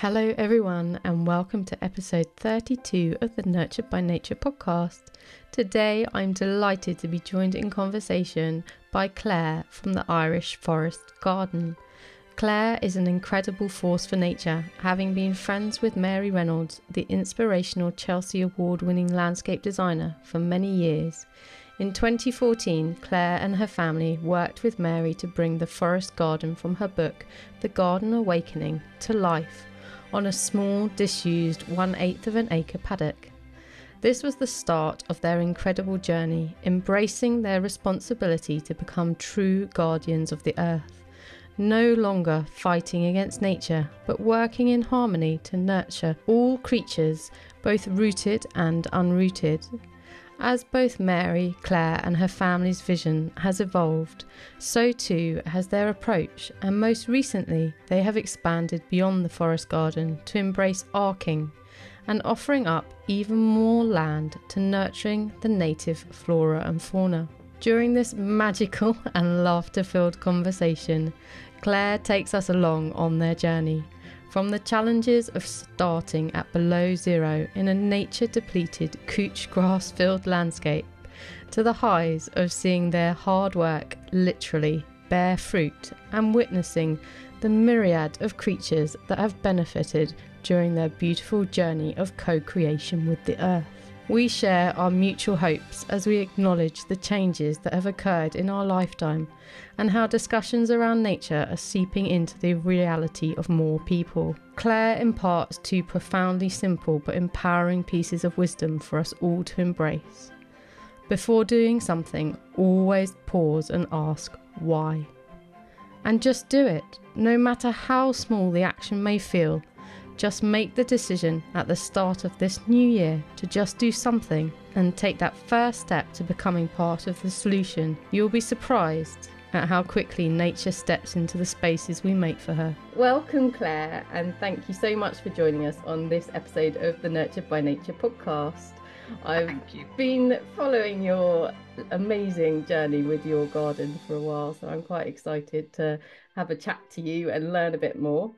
Hello, everyone, and welcome to episode 32 of the Nurtured by Nature podcast. Today, I'm delighted to be joined in conversation by Claire from the Irish Forest Garden. Claire is an incredible force for nature, having been friends with Mary Reynolds, the inspirational Chelsea Award winning landscape designer, for many years. In 2014, Claire and her family worked with Mary to bring the forest garden from her book, The Garden Awakening, to life on a small, disused one eighth of an acre paddock. This was the start of their incredible journey, embracing their responsibility to become true guardians of the earth no longer fighting against nature, but working in harmony to nurture all creatures, both rooted and unrooted. As both Mary, Claire, and her family's vision has evolved, so too has their approach, and most recently, they have expanded beyond the forest garden to embrace arking and offering up even more land to nurturing the native flora and fauna. During this magical and laughter filled conversation, Claire takes us along on their journey from the challenges of starting at below zero in a nature depleted couch grass filled landscape to the highs of seeing their hard work literally bear fruit and witnessing the myriad of creatures that have benefited during their beautiful journey of co creation with the earth. We share our mutual hopes as we acknowledge the changes that have occurred in our lifetime and how discussions around nature are seeping into the reality of more people. Claire imparts two profoundly simple but empowering pieces of wisdom for us all to embrace. Before doing something, always pause and ask why. And just do it, no matter how small the action may feel just make the decision at the start of this new year to just do something and take that first step to becoming part of the solution. You'll be surprised at how quickly nature steps into the spaces we make for her. Welcome, Claire, and thank you so much for joining us on this episode of the Nurtured by Nature podcast. I've been following your amazing journey with your garden for a while, so I'm quite excited to have a chat to you and learn a bit more.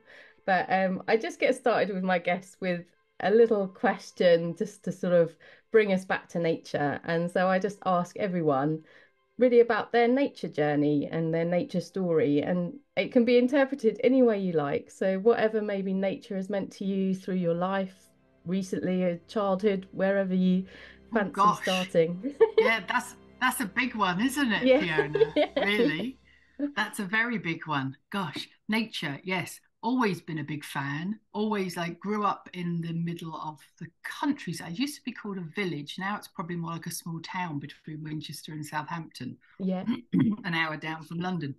But um, I just get started with my guests with a little question just to sort of bring us back to nature. And so I just ask everyone really about their nature journey and their nature story. And it can be interpreted any way you like. So, whatever maybe nature has meant to you through your life, recently, a childhood, wherever you oh, fancy oh, starting. yeah, that's that's a big one, isn't it, yeah. Fiona? yeah. Really? That's a very big one. Gosh, nature, yes always been a big fan always like grew up in the middle of the countryside it used to be called a village now it's probably more like a small town between winchester and southampton yeah an hour down from london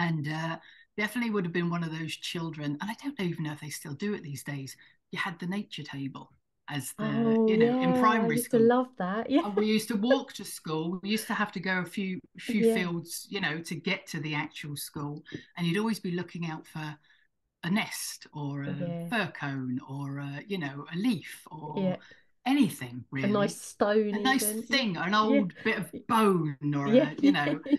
and uh, definitely would have been one of those children and i don't even know if they still do it these days you had the nature table as the oh, you know yeah. in primary I used school. To love that. Yeah. And we used to walk to school. We used to have to go a few few yeah. fields, you know, to get to the actual school. And you'd always be looking out for a nest or a yeah. fir cone or a, you know a leaf or yeah. anything really. a nice stone a nice thing an old yeah. bit of bone or a, you know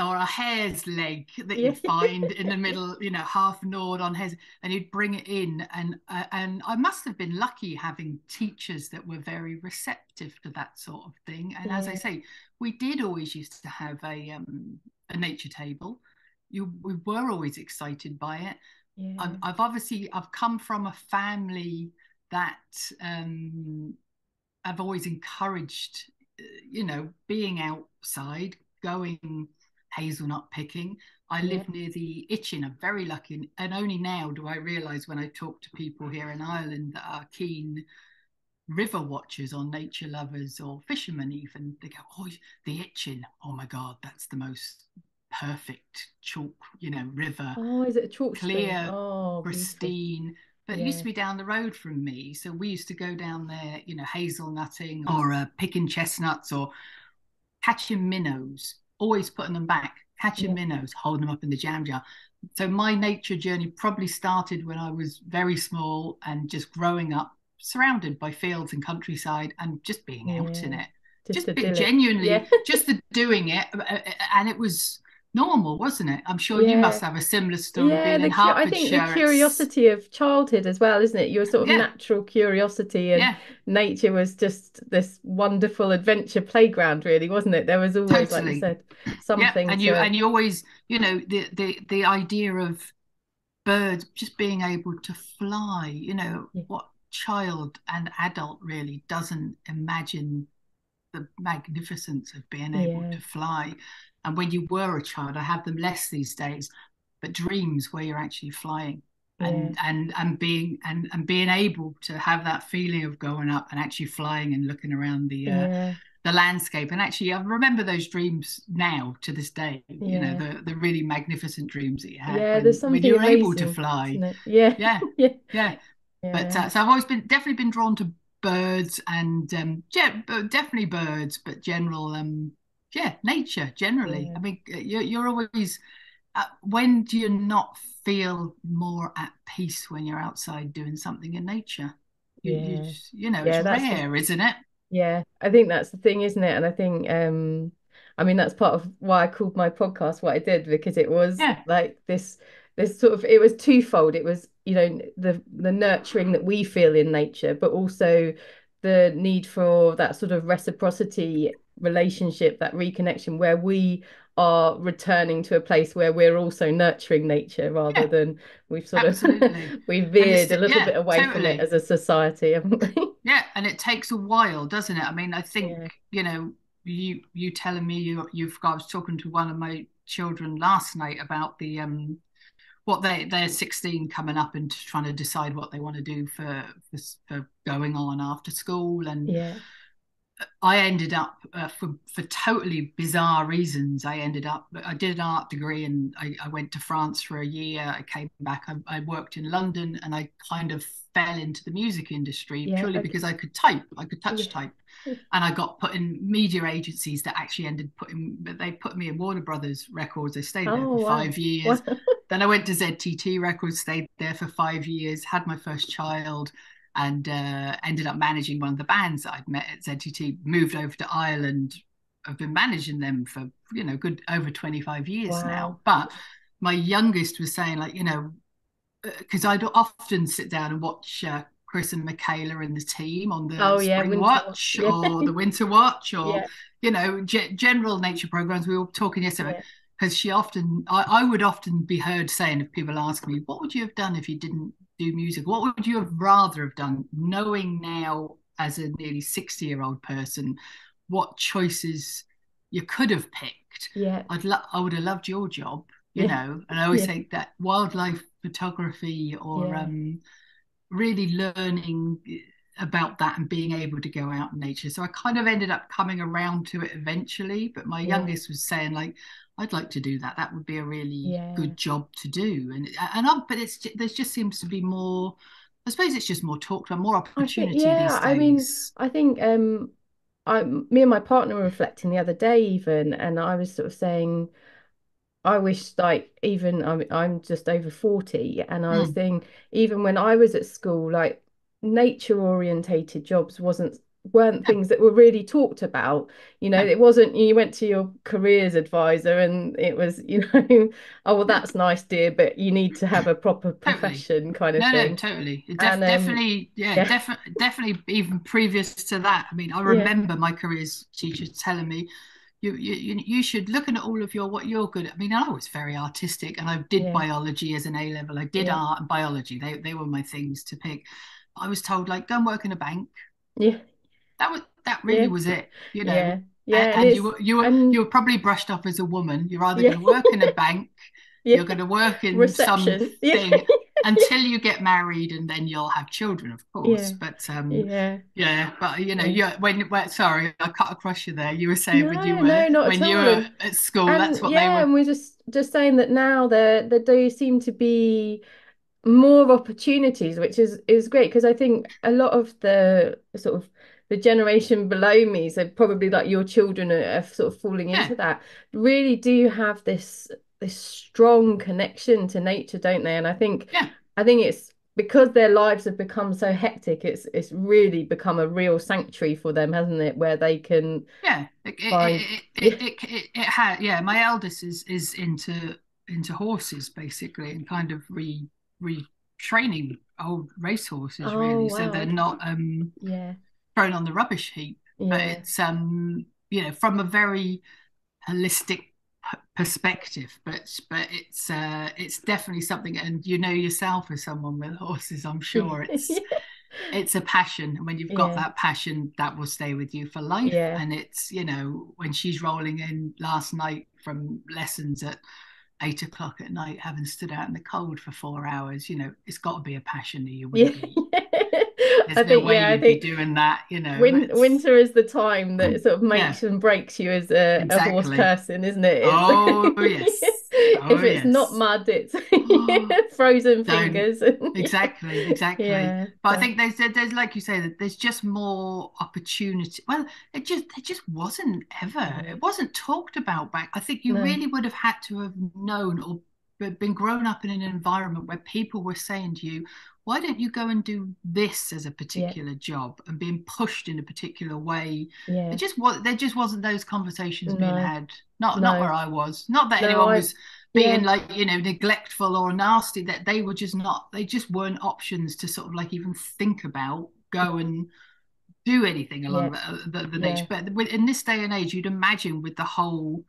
or a hare's leg that you find in the middle you know half gnawed on hairs and you'd bring it in and uh, and I must have been lucky having teachers that were very receptive to that sort of thing. And as I say we did always used to have a um a nature table. You we were always excited by it yeah. I've, I've, obviously I've come from a family that um, I've always encouraged, uh, you know, being outside, going hazelnut picking. I yeah. live near the Itchen. I'm very lucky, and only now do I realise when I talk to people here in Ireland that are keen river watchers or nature lovers or fishermen even they go oh the Itchen oh my god that's the most perfect chalk, you know, river. Oh, is it a chalk clear, oh, pristine? But yeah. it used to be down the road from me, so we used to go down there, you know, hazelnutting or uh, picking chestnuts or catching minnows. Always putting them back, catching yeah. minnows, holding them up in the jam jar. So my nature journey probably started when I was very small and just growing up, surrounded by fields and countryside, and just being yeah. out in it just, just genuinely yeah. just the doing it uh, uh, and it was normal, wasn't it? I'm sure yeah. you must have a similar story yeah, being in I think the curiosity of childhood as well, isn't it? Your sort of yeah. natural curiosity and yeah. nature was just this wonderful adventure playground, really, wasn't it? There was always, totally. like you said, something. Yeah. And you and you always, you know, the the the idea of birds just being able to fly, you know, what child and adult really doesn't imagine the magnificence of being able to fly and when you were a child, I have them less these days, but dreams where you're actually flying yeah. and and and being and and being able to have that feeling of going up and actually flying and looking around the uh, yeah. the landscape. And actually, I remember those dreams now to this day. Yeah. You know, the the really magnificent dreams that you had. Yeah, when, there's something when you were able to fly. Yeah, yeah, yeah. yeah. But uh, so I've always been definitely been drawn to birds and um, yeah, definitely birds, but general um yeah nature generally yeah. i mean uh, you're, you're always uh, when do you not feel more at peace when you're outside doing something in nature you, yeah. you, you know yeah, it's rare the, isn't it yeah i think that's the thing isn't it and i think um i mean that's part of why i called my podcast what i did because it was yeah. like this this sort of it was twofold it was you know the the nurturing that we feel in nature but also the need for that sort of reciprocity relationship, that reconnection where we are returning to a place where we're also nurturing nature rather yeah. than we've sort Absolutely. of we've veered a little yeah, bit away totally. from it as a society, haven't we? Yeah, and it takes a while, doesn't it? I mean, I think yeah. you know, you you telling me you you've I was talking to one of my children last night about the um what they they're 16 coming up and trying to decide what they want to do for for, for going on after school and yeah I ended up uh, for for totally bizarre reasons. I ended up I did an art degree and I, I went to France for a year. I came back. I, I, worked in London and I kind of fell into the music industry yeah, purely okay. because I could type. I could touch yeah. type, and I got put in media agencies that actually ended putting. But They put me in Warner Brothers Records. I stayed there oh, for wow. five years. then I went to ZTT Records. Stayed there for five years. Had my first child and uh, ended up managing one of the bands that I'd met at ZTT. Moved over to Ireland. I've been managing them for you know good over 25 years wow. now. But my youngest was saying like you know because uh, I'd often sit down and watch uh, Chris and Michaela and the team on the oh, yeah, Spring Watch yeah. or the Winter Watch or yeah. you know general nature programs. We were talking yesterday because she often I, I, would often be heard saying if people ask me what would you have done if you didn't do music what would you have rather have done knowing now as a nearly 60 year old person what choices you could have picked yeah i'd lo- i would have loved your job you yeah. know and i always yeah. think that wildlife photography or yeah. um really learning about that and being able to go out in nature so i kind of ended up coming around to it eventually but my youngest was saying like I'd like to do that. That would be a really yeah. good job to do. And and I'm, but it's there just seems to be more. I suppose it's just more talk about more opportunity. Think, yeah, I mean, I think um, I me and my partner were reflecting the other day even, and I was sort of saying. I wish like even I'm I'm just over 40 and I mm. was saying even when I was at school like nature orientated jobs wasn't weren't things that were really talked about you know it wasn't you went to your careers advisor and it was you know oh well that's nice dear but you need to have a proper profession kind of no, thing no totally Def- and, um, definitely yeah, yeah. definitely definitely even previous to that i mean i remember yeah. my careers teacher telling me you, you you should look at all of your what you're good at. I mean, I was very artistic, and I did yeah. biology as an A level. I did art and biology; they they were my things to pick. I was told like go and work in a bank. Yeah, that was that really yeah. was it you know? Yeah, yeah and, and you were you were and... you were probably brushed off as a woman. You're either yeah. going to work in a bank yeah. you're going to work in Reception. something until you get married and then you'll have children of course. But um yeah. yeah but you know you when, when sorry i cut across you there. You were saying no, when you were no, when you were at school and, that's what yeah, they were and we're just just saying that now there there do seem to be more opportunities which is is great because i think a lot of the sort of the generation below me, so probably like your children are, are sort of falling yeah. into that, really do have this this strong connection to nature, don't they? And I think yeah. I think it's because their lives have become so hectic, it's it's really become a real sanctuary for them, hasn't it? Where they can yeah, it find... it, it, it, it, it, it had yeah. My eldest is is into into horses basically, and kind of re retraining old race horses oh, really, wow. so they're not um yeah thrown on the rubbish heap. Yeah. But it's um you know from a very holistic perspective but but it's uh it's definitely something and you know yourself as someone with horses i'm sure it's yeah. it's a passion and when you've got yeah. that passion that will stay with you for life yeah. and it's you know when she's rolling in last night from lessons at eight o'clock at night having stood out in the cold for four hours you know it's got to be a passion that you wouldn't yeah. There's I no think, way yeah, you'd I think be doing that, you know. Win- winter is the time that mm. sort of makes yeah. and breaks you as a, exactly. a, horse person, isn't it? It's, oh yes. Oh, if it's yes. not mud, it's oh, frozen fingers. exactly, exactly. Yeah, but I think there's there's like you say that there's just more opportunity. Well, it just it just wasn't ever. It wasn't talked about back. I think you no. really would have had to have known or been grown up in an environment where people were saying to you, why don't you go and do this as a particular yeah. job and being pushed in a particular way yeah it just was there just wasn't those conversations no. being had not no. not where i was not that no, anyone I, was being yeah. like you know neglectful or nasty that they were just not they just weren't options to sort of like even think about go and do anything along yeah. the, the, the nature but in this day and age you'd imagine with the whole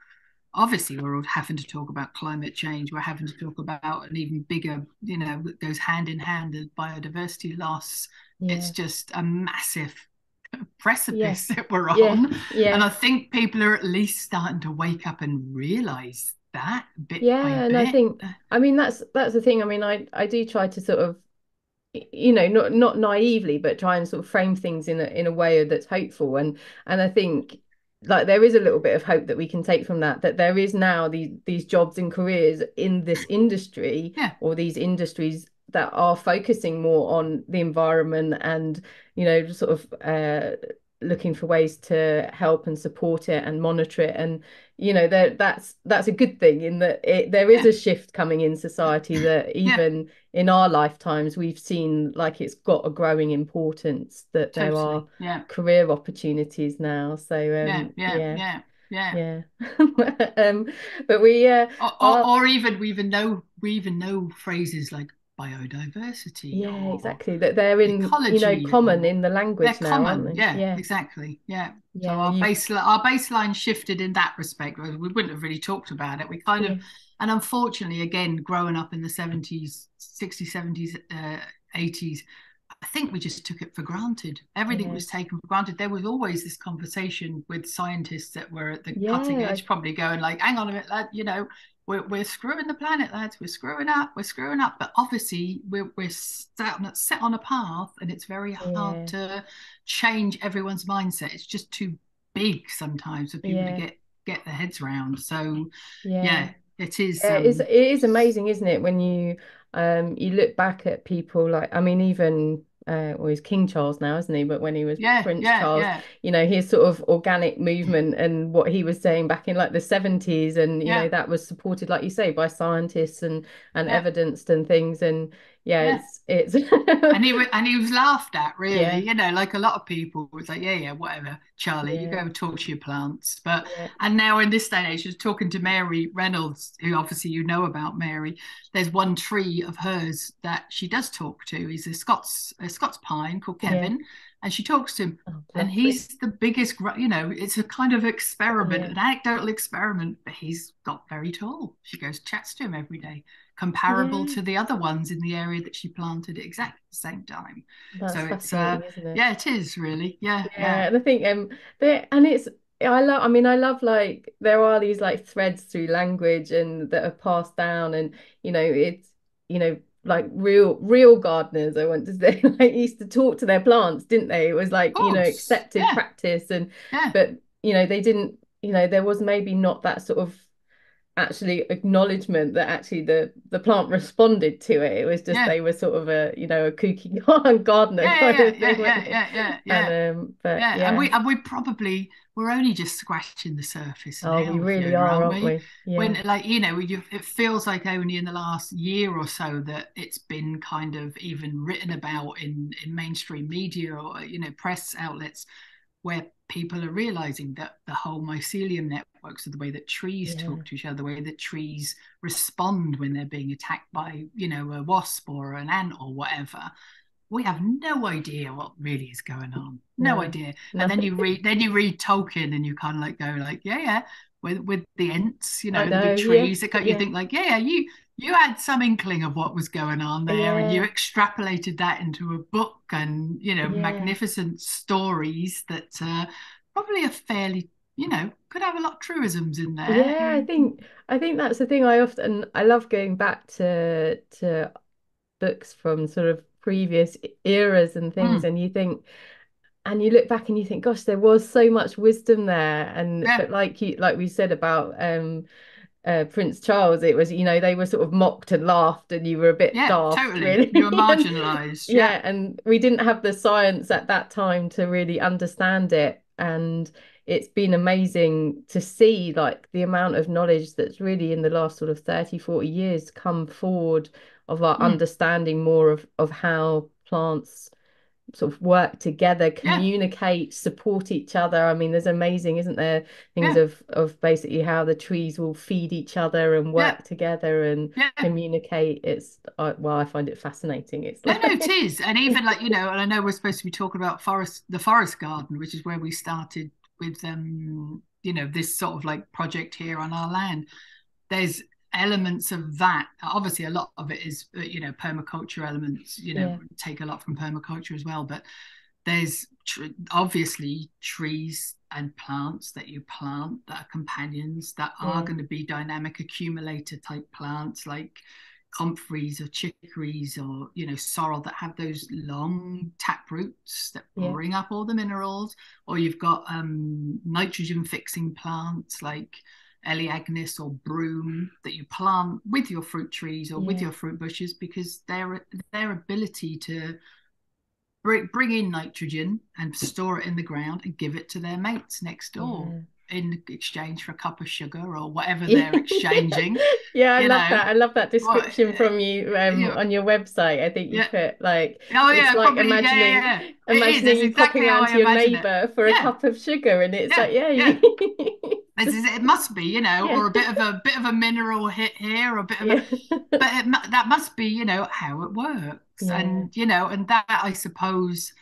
obviously we're all having to talk about climate change we're having to talk about an even bigger you know goes hand in hand with biodiversity loss yeah. it's just a massive precipice that we're on yeah. and i think people are at least starting to wake up and realize that bit yeah and bit. i think i mean that's that's the thing i mean i i do try to sort of you know not not naively but try and sort of frame things in a in a way that's hopeful and and i think like there is a little bit of hope that we can take from that that there is now these these jobs and careers in this industry yeah. or these industries that are focusing more on the environment and you know sort of uh, looking for ways to help and support it and monitor it and you know that that's that's a good thing in that it, there is yeah. a shift coming in society that even yeah. in our lifetimes we've seen like it's got a growing importance that totally. there are yeah. career opportunities now so um, yeah yeah yeah yeah yeah um but we uh or, or, or even we even know we even know phrases like biodiversity. Yeah, exactly. That they're in you know common in the language now, common. aren't they? Yeah, yeah, exactly. Yeah. yeah so our you... baseline our baseline shifted in that respect. We wouldn't have really talked about it. We kind of and unfortunately again growing up in the 70s, 60s, 70s, uh, 80s I think we just took it for granted. Everything yeah. was taken for granted. There was always this conversation with scientists that were at the yeah. cutting edge, probably going like, "Hang on a minute, lad, you know, we're, we're screwing the planet, lads. We're screwing up. We're screwing up. But obviously, we're we're set on, set on a path, and it's very hard yeah. to change everyone's mindset. It's just too big sometimes for people yeah. to get get their heads around. So yeah, yeah it is. Um, it is. It is amazing, isn't it? When you um you look back at people like I mean, even uh, well, he's King Charles now, isn't he? But when he was yeah, Prince yeah, Charles, yeah. you know, his sort of organic movement and what he was saying back in like the 70s, and you know, that was supported, like you say, by scientists and and evidenced and things. And yeah, yeah. it's it's and he was and he was laughed at really yeah. you know like a lot of people was like yeah yeah whatever Charlie yeah. you go talk to your plants. But and now in this day and age just talking to Mary Reynolds who obviously you know about Mary there's one tree of hers that she does talk to. He's a Scots a Scots pine called Kevin and she talks to him oh, and he's the biggest you know it's a kind of experiment an anecdotal experiment but he's got very tall. She goes chats to him every day comparable yeah. to the other ones in the area that she planted at exactly the same time. That's so it's uh, it? yeah, it is really yeah, yeah. yeah. And I think um, there and it's I love. I mean, I love like there are these like threads through language and that are passed down, and you know, it's you know like real real gardeners i want to say like used to talk to their plants didn't they it was like you know accepted yeah. practice and yeah. but you know they didn't you know there was maybe not that sort of actually acknowledgement that actually the the plant responded to it. It was just yeah. they were sort of a you know a kooky gardener yeah, kind yeah, of thing. Yeah, yeah, yeah, yeah. And, um, but yeah. and we and we probably we're only just scratching the surface. Oh, we really here, are, aren't we? we? Yeah. When like you know, you, it feels like only in the last year or so that it's been kind of even written about in in mainstream media or you know press outlets where people are realizing that the whole mycelium networks of the way that trees yeah. talk to each other, the way that trees respond when they're being attacked by, you know, a wasp or an ant or whatever. We have no idea what really is going on. No, no idea. And then you read then you read Tolkien and you kind of like go like, yeah, yeah, with with the ants, you know, know the trees yeah. that you yeah. think like, yeah, yeah, you you had some inkling of what was going on there yeah. and you extrapolated that into a book and you know yeah. magnificent stories that uh, probably are fairly you know could have a lot of truisms in there yeah i think i think that's the thing i often i love going back to to books from sort of previous eras and things mm. and you think and you look back and you think gosh there was so much wisdom there and yeah. but like you like we said about um uh, Prince Charles, it was you know they were sort of mocked and laughed, and you were a bit yeah, daft. Totally, really. you were marginalised. yeah. yeah, and we didn't have the science at that time to really understand it, and it's been amazing to see like the amount of knowledge that's really in the last sort of 30 40 years come forward of our mm. understanding more of of how plants sort of work together, communicate, yeah. support each other. I mean, there's amazing, isn't there? Things yeah. of of basically how the trees will feed each other and work yeah. together and communicate. It's uh, well, I find it fascinating. It's like... no, no, it is, and even like you know, and I know we're supposed to be talking about forest, the forest garden, which is where we started with um, you know, this sort of like project here on our land. There's elements of that obviously a lot of it is uh, you know permaculture elements you know yeah. take a lot from permaculture as well but there's tr- obviously trees and plants that you plant that are companions that yeah. are going to be dynamic accumulator type plants like comfreys or chicories or you know sorrel that have those long tap roots that yeah. bring up all the minerals or you've got um, nitrogen fixing plants like Elaeagnus or broom that you plant with your fruit trees or yeah. with your fruit bushes because their their ability to bring, bring in nitrogen and store it in the ground and give it to their mates next door yeah. in exchange for a cup of sugar or whatever they're exchanging. yeah, I love know. that. I love that description what, from you um, yeah. on your website. I think you put like oh yeah, it's like probably, imagining imagining you exactly popping around to your neighbour for a cup of sugar and it's like yeah, you it must be, you know, yeah. or a bit of a bit of a mineral hit here, or a bit of, yeah. a, but it, that must be, you know, how it works, yeah. and you know, and that I suppose,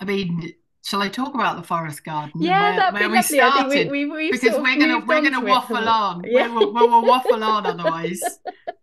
I mean, shall I talk about the forest garden? Yeah, where, where we started, we, we, because we're gonna we're gonna waffle on, yeah. we'll, we'll, waffle on otherwise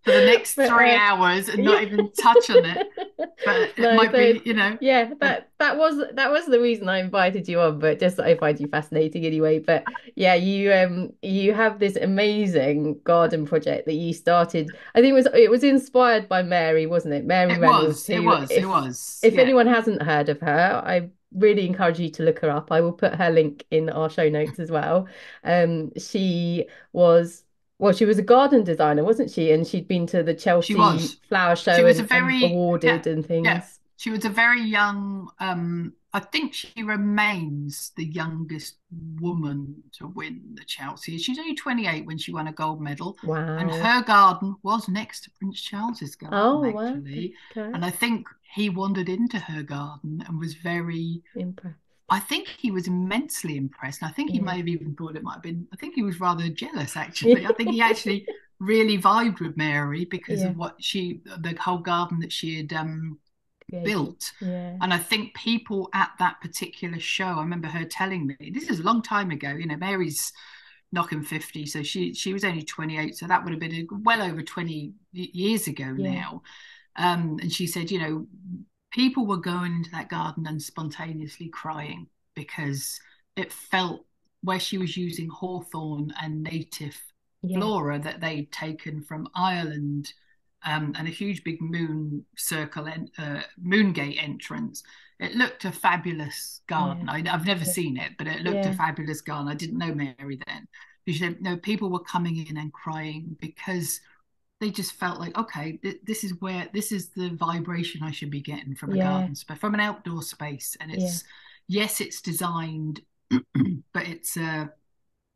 for the next but, three uh, hours and not even touch on it. But no, it might be, you know, yeah, that that was that was the reason I invited you on, but just I find you fascinating anyway. But yeah, you um you have this amazing garden project that you started. I think it was it was inspired by Mary, wasn't it? Mary it Reynolds. Was, who, it was. If, it was. If yeah. anyone hasn't heard of her, I really encourage you to look her up. I will put her link in our show notes as well. Um, she was well, she was a garden designer, wasn't she? And she'd been to the Chelsea flower show she was and, a very, and awarded yeah, and things. Yeah. She was a very young, um, I think she remains the youngest woman to win the Chelsea. She's only 28 when she won a gold medal. Wow. And her garden was next to Prince Charles's garden, oh, actually. Wow. Okay. And I think he wandered into her garden and was very impressed I think he was immensely impressed. I think he yeah. may have even thought it might have been, I think he was rather jealous actually. I think he actually really vibed with Mary because yeah. of what she, the whole garden that she had um, yeah. built. And I think people at that particular show, I remember her telling me, this is a long time ago, you know, Mary's knocking 50 so she she was only 28 so that would have been well over 20 years ago now um, and she said you know people were going into that garden and spontaneously crying because it felt where she was using hawthorn and native yeah. flora that they'd taken from Ireland um, and a huge big moon circle and uh, moon gate entrance. It looked a fabulous garden. Yeah. I, have never yeah. seen it, but it looked a fabulous garden. I didn't know Mary then She said, no, people were coming in and crying because they just felt like, okay, th- this is where this is the vibration I should be getting from a yeah. garden space, from an outdoor space. And it's yeah. yes, it's designed, but it's uh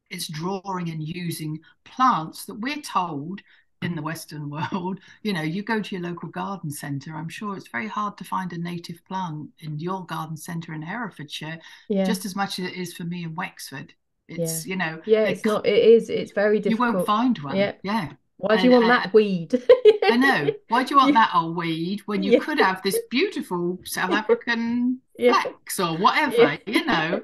it's drawing and using plants that we're told in the Western world, you know, you go to your local garden centre, I'm sure it's very hard to find a native plant in your garden centre in Herefordshire, yeah. just as much as it is for me in Wexford. It's, yeah. you know, yeah, it's not, it is, it's very difficult. You won't find one. Yeah. Yeah. Why do you want that weed? I know. Why do you want yeah. that old weed when you could have this beautiful South African flax or whatever, you know?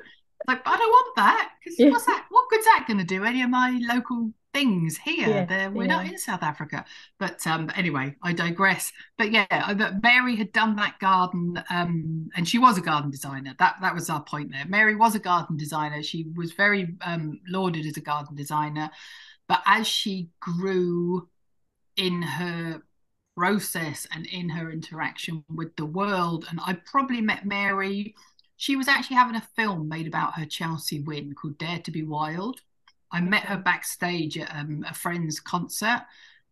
Like, I don't want that because what's that? What good's that going to do? Any of my local things here. Yeah, we're yeah. not in South Africa. But um, anyway, I digress. But yeah, but Mary had done that garden, um, and she was a garden designer. That that was our point there. Mary was a garden designer. She was very um, lauded as a garden designer. But as she grew in her process and in her interaction with the world, and I probably met Mary. She was actually having a film made about her Chelsea win called Dare to Be Wild I met her backstage at um, a friend's concert,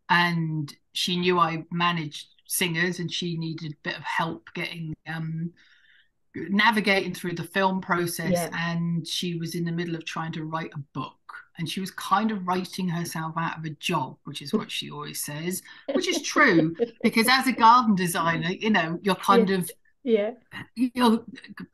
and she knew I managed singers, and she needed a bit of help getting um, navigating through the film process. Yeah. And she was in the middle of trying to write a book, and she was kind of writing herself out of a job, which is what she always says, which is true because as a garden designer, you know, you're kind yeah. of yeah you're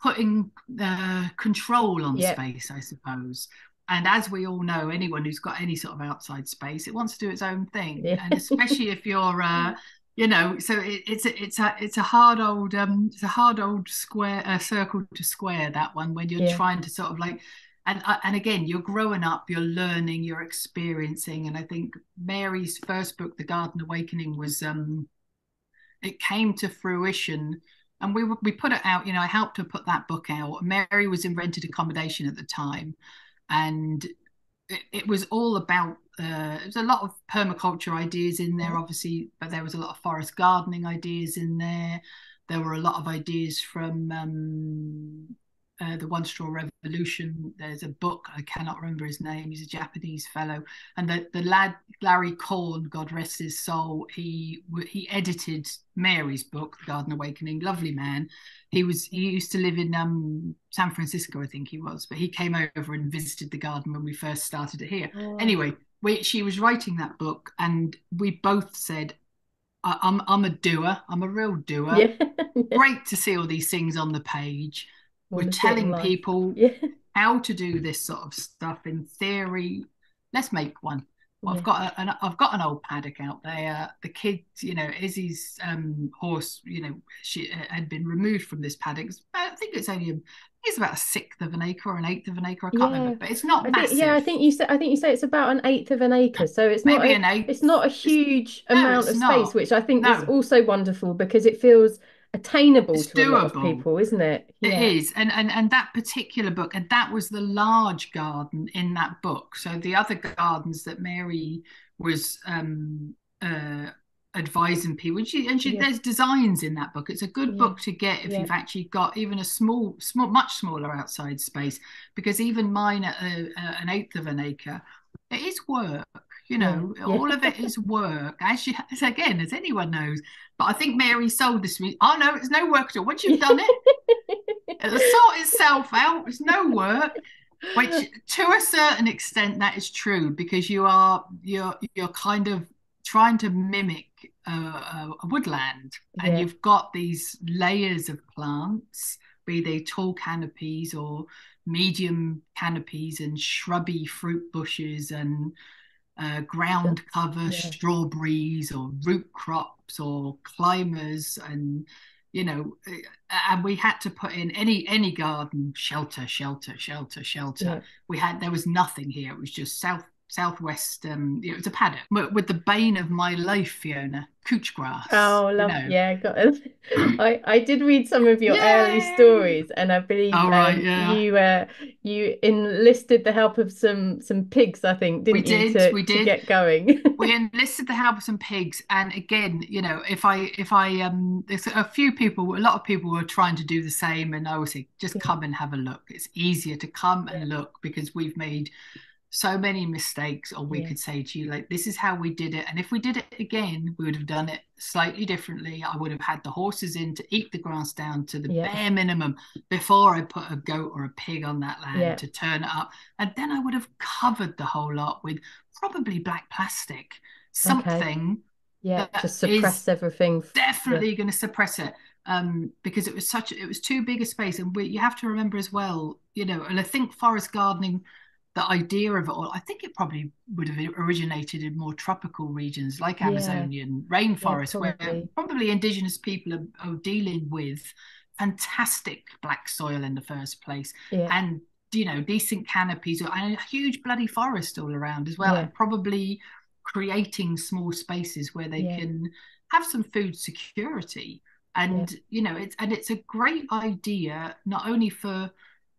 putting uh, control on yeah. space i suppose and as we all know anyone who's got any sort of outside space it wants to do its own thing yeah. and especially if you're uh, you know so it, it's a it's a it's a hard old um it's a hard old square uh, circle to square that one when you're trying to sort of like and uh, and again you're growing up you're learning you're experiencing. And i think mary's first book the garden awakening was um it came to fruition. And we we put it out you know i helped her put that book out. Mary was in rented accommodation at the time. And it, it was all about uh, there's a lot of permaculture ideas in there, obviously, but there was a lot of forest gardening ideas in there. There were a lot of ideas from um, uh, the One Straw Revolution. There's a book I cannot remember his name. He's a Japanese fellow, and the the lad Larry Korn, God rest his soul, he he edited Mary's book, The Garden Awakening. Lovely man. He was he used to live in um, San Francisco, I think he was, but he came over and visited the garden when we first started it here. Oh. Anyway, we, she was writing that book, and we both said, I'm I'm a doer. I'm a real doer. Yeah. Great to see all these things on the page we're telling people yeah. how to do this sort of stuff in theory. Let's make one. Well, yeah. I've got a, an I've got an old paddock out there. The kids, you know, Izzy's um, horse, you know, she uh, had been removed from this paddock. I think it's only a, it's about a sixth of an acre or an eighth of an acre. I can't yeah. remember, but it's not I massive. Think, yeah, I think you said I think you say it's about an eighth of an acre, so it's Maybe not a, an eighth. It's not a huge it's, amount no, of space, which I think no. is also wonderful because it feels attainable it's to doable. a lot of people, isn't it? Yeah. It is, and and and that particular book, and that was the large garden in that book. So the other gardens that Mary was um, uh, advising people, and, she, and she, yeah. there's designs in that book. It's a good yeah. book to get if you've actually got even a small, small, much smaller outside space, because even mine at a, a, an eighth of an acre, it is work you know mm, yeah. all of it is work as again as anyone knows. But i think mary sold this to me oh no it's no work at all. Once you've done it it'll sort itself out. It's no work which to a certain extent that is true because you are you're you're kind of trying to mimic a, a woodland and you've got these layers of plants be they tall canopies or medium canopies and shrubby fruit bushes and uh, ground cover yeah. strawberries or root crops or climbers and you know and we had to put in any any garden shelter shelter shelter shelter yeah. we had there was nothing here it was just south southwest um it was a paddock But with the bane of my life fiona couch grass oh love you know. yeah got it. i i did read some of your Yay! early stories and i believe oh, right, um, yeah. you uh you enlisted the help of some some pigs i think didn't we you did, to, we did. to get going we enlisted the help of some pigs and again you know if i if i um there's a few people a lot of people were trying to do the same and i would say just yeah. come and have a look it's easier to come and look because we've made so many mistakes or we yeah. could say to you like this is how we did it and if we did it again we would have done it slightly differently i would have had the horses in to eat the grass down to the yeah. bare minimum before i put a goat or a pig on that land yeah. to turn it up and then i would have covered the whole lot with probably black plastic something okay. yeah to suppress everything definitely going to suppress it um, because it was such it was too big a space and we, you have to remember as well you know and i think forest gardening the idea of it all, I think it probably would have originated in more tropical regions like Amazonian yeah. rainforest, yeah, where probably indigenous people are, are, dealing with fantastic black soil in the first place. Yeah. And you know, decent canopies and a huge bloody forest all around as well, and probably creating small spaces where they can have some food security. And you know, it's and it's a great idea not only for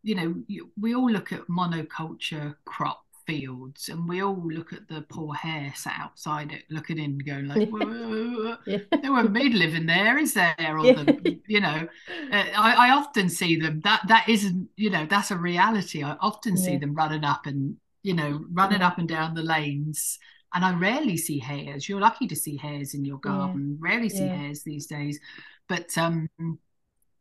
you know, we all look at monoculture crop fields and we all look at the poor hare sat outside it looking in going like yeah. there weren't me living there is there? Or yeah. the, you know uh, I, I, often see them that that isn't you know that's a reality. I often yeah. see them running up and you know running up and down the lanes and i rarely see hares. You're lucky to see hares in your garden. Rarely see hares these days. But um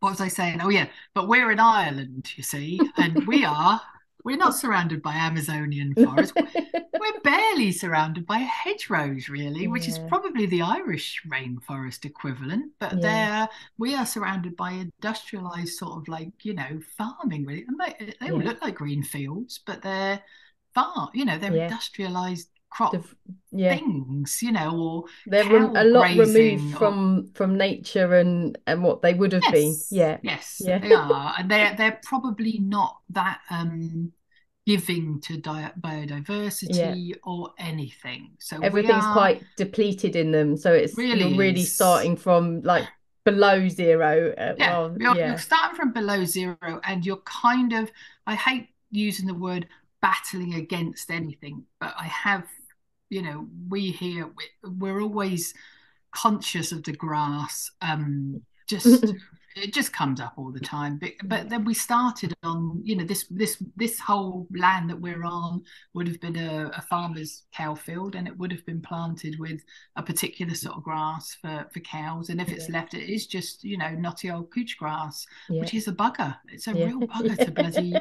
what was I saying? Oh yeah, but we're in Ireland, you see, and we are. We're not surrounded by Amazonian forests. we're barely surrounded by hedgerows, really, which is probably the Irish rainforest equivalent. But yeah. there, we are surrounded by industrialized sort of like you know farming. Really, they, they yeah. look like green fields, but they're far. You know, they're industrialized crop yeah. things, you know, or they're a lot removed or... from from nature and and what they would have yes. been. Yeah, yes, yeah. they are, and they're they're probably not that um giving to di- biodiversity yeah. or anything. So everything's are... quite depleted in them. So it's really you're really starting from like below zero. Uh, yeah. Well, you're, yeah, you're starting from below zero, and you're kind of I hate using the word battling against anything, but I have you know, we here we're always conscious of the grass. Um, just it just comes up all the time. But, but then we started on you know this this this whole land that we're on would have been a, a, farmer's cow field and it would have been planted with a particular sort of grass for for cows. And if it's yeah. left it is just you know knotty old couch grass yeah. which is a bugger. It's a yeah. real bugger to bloody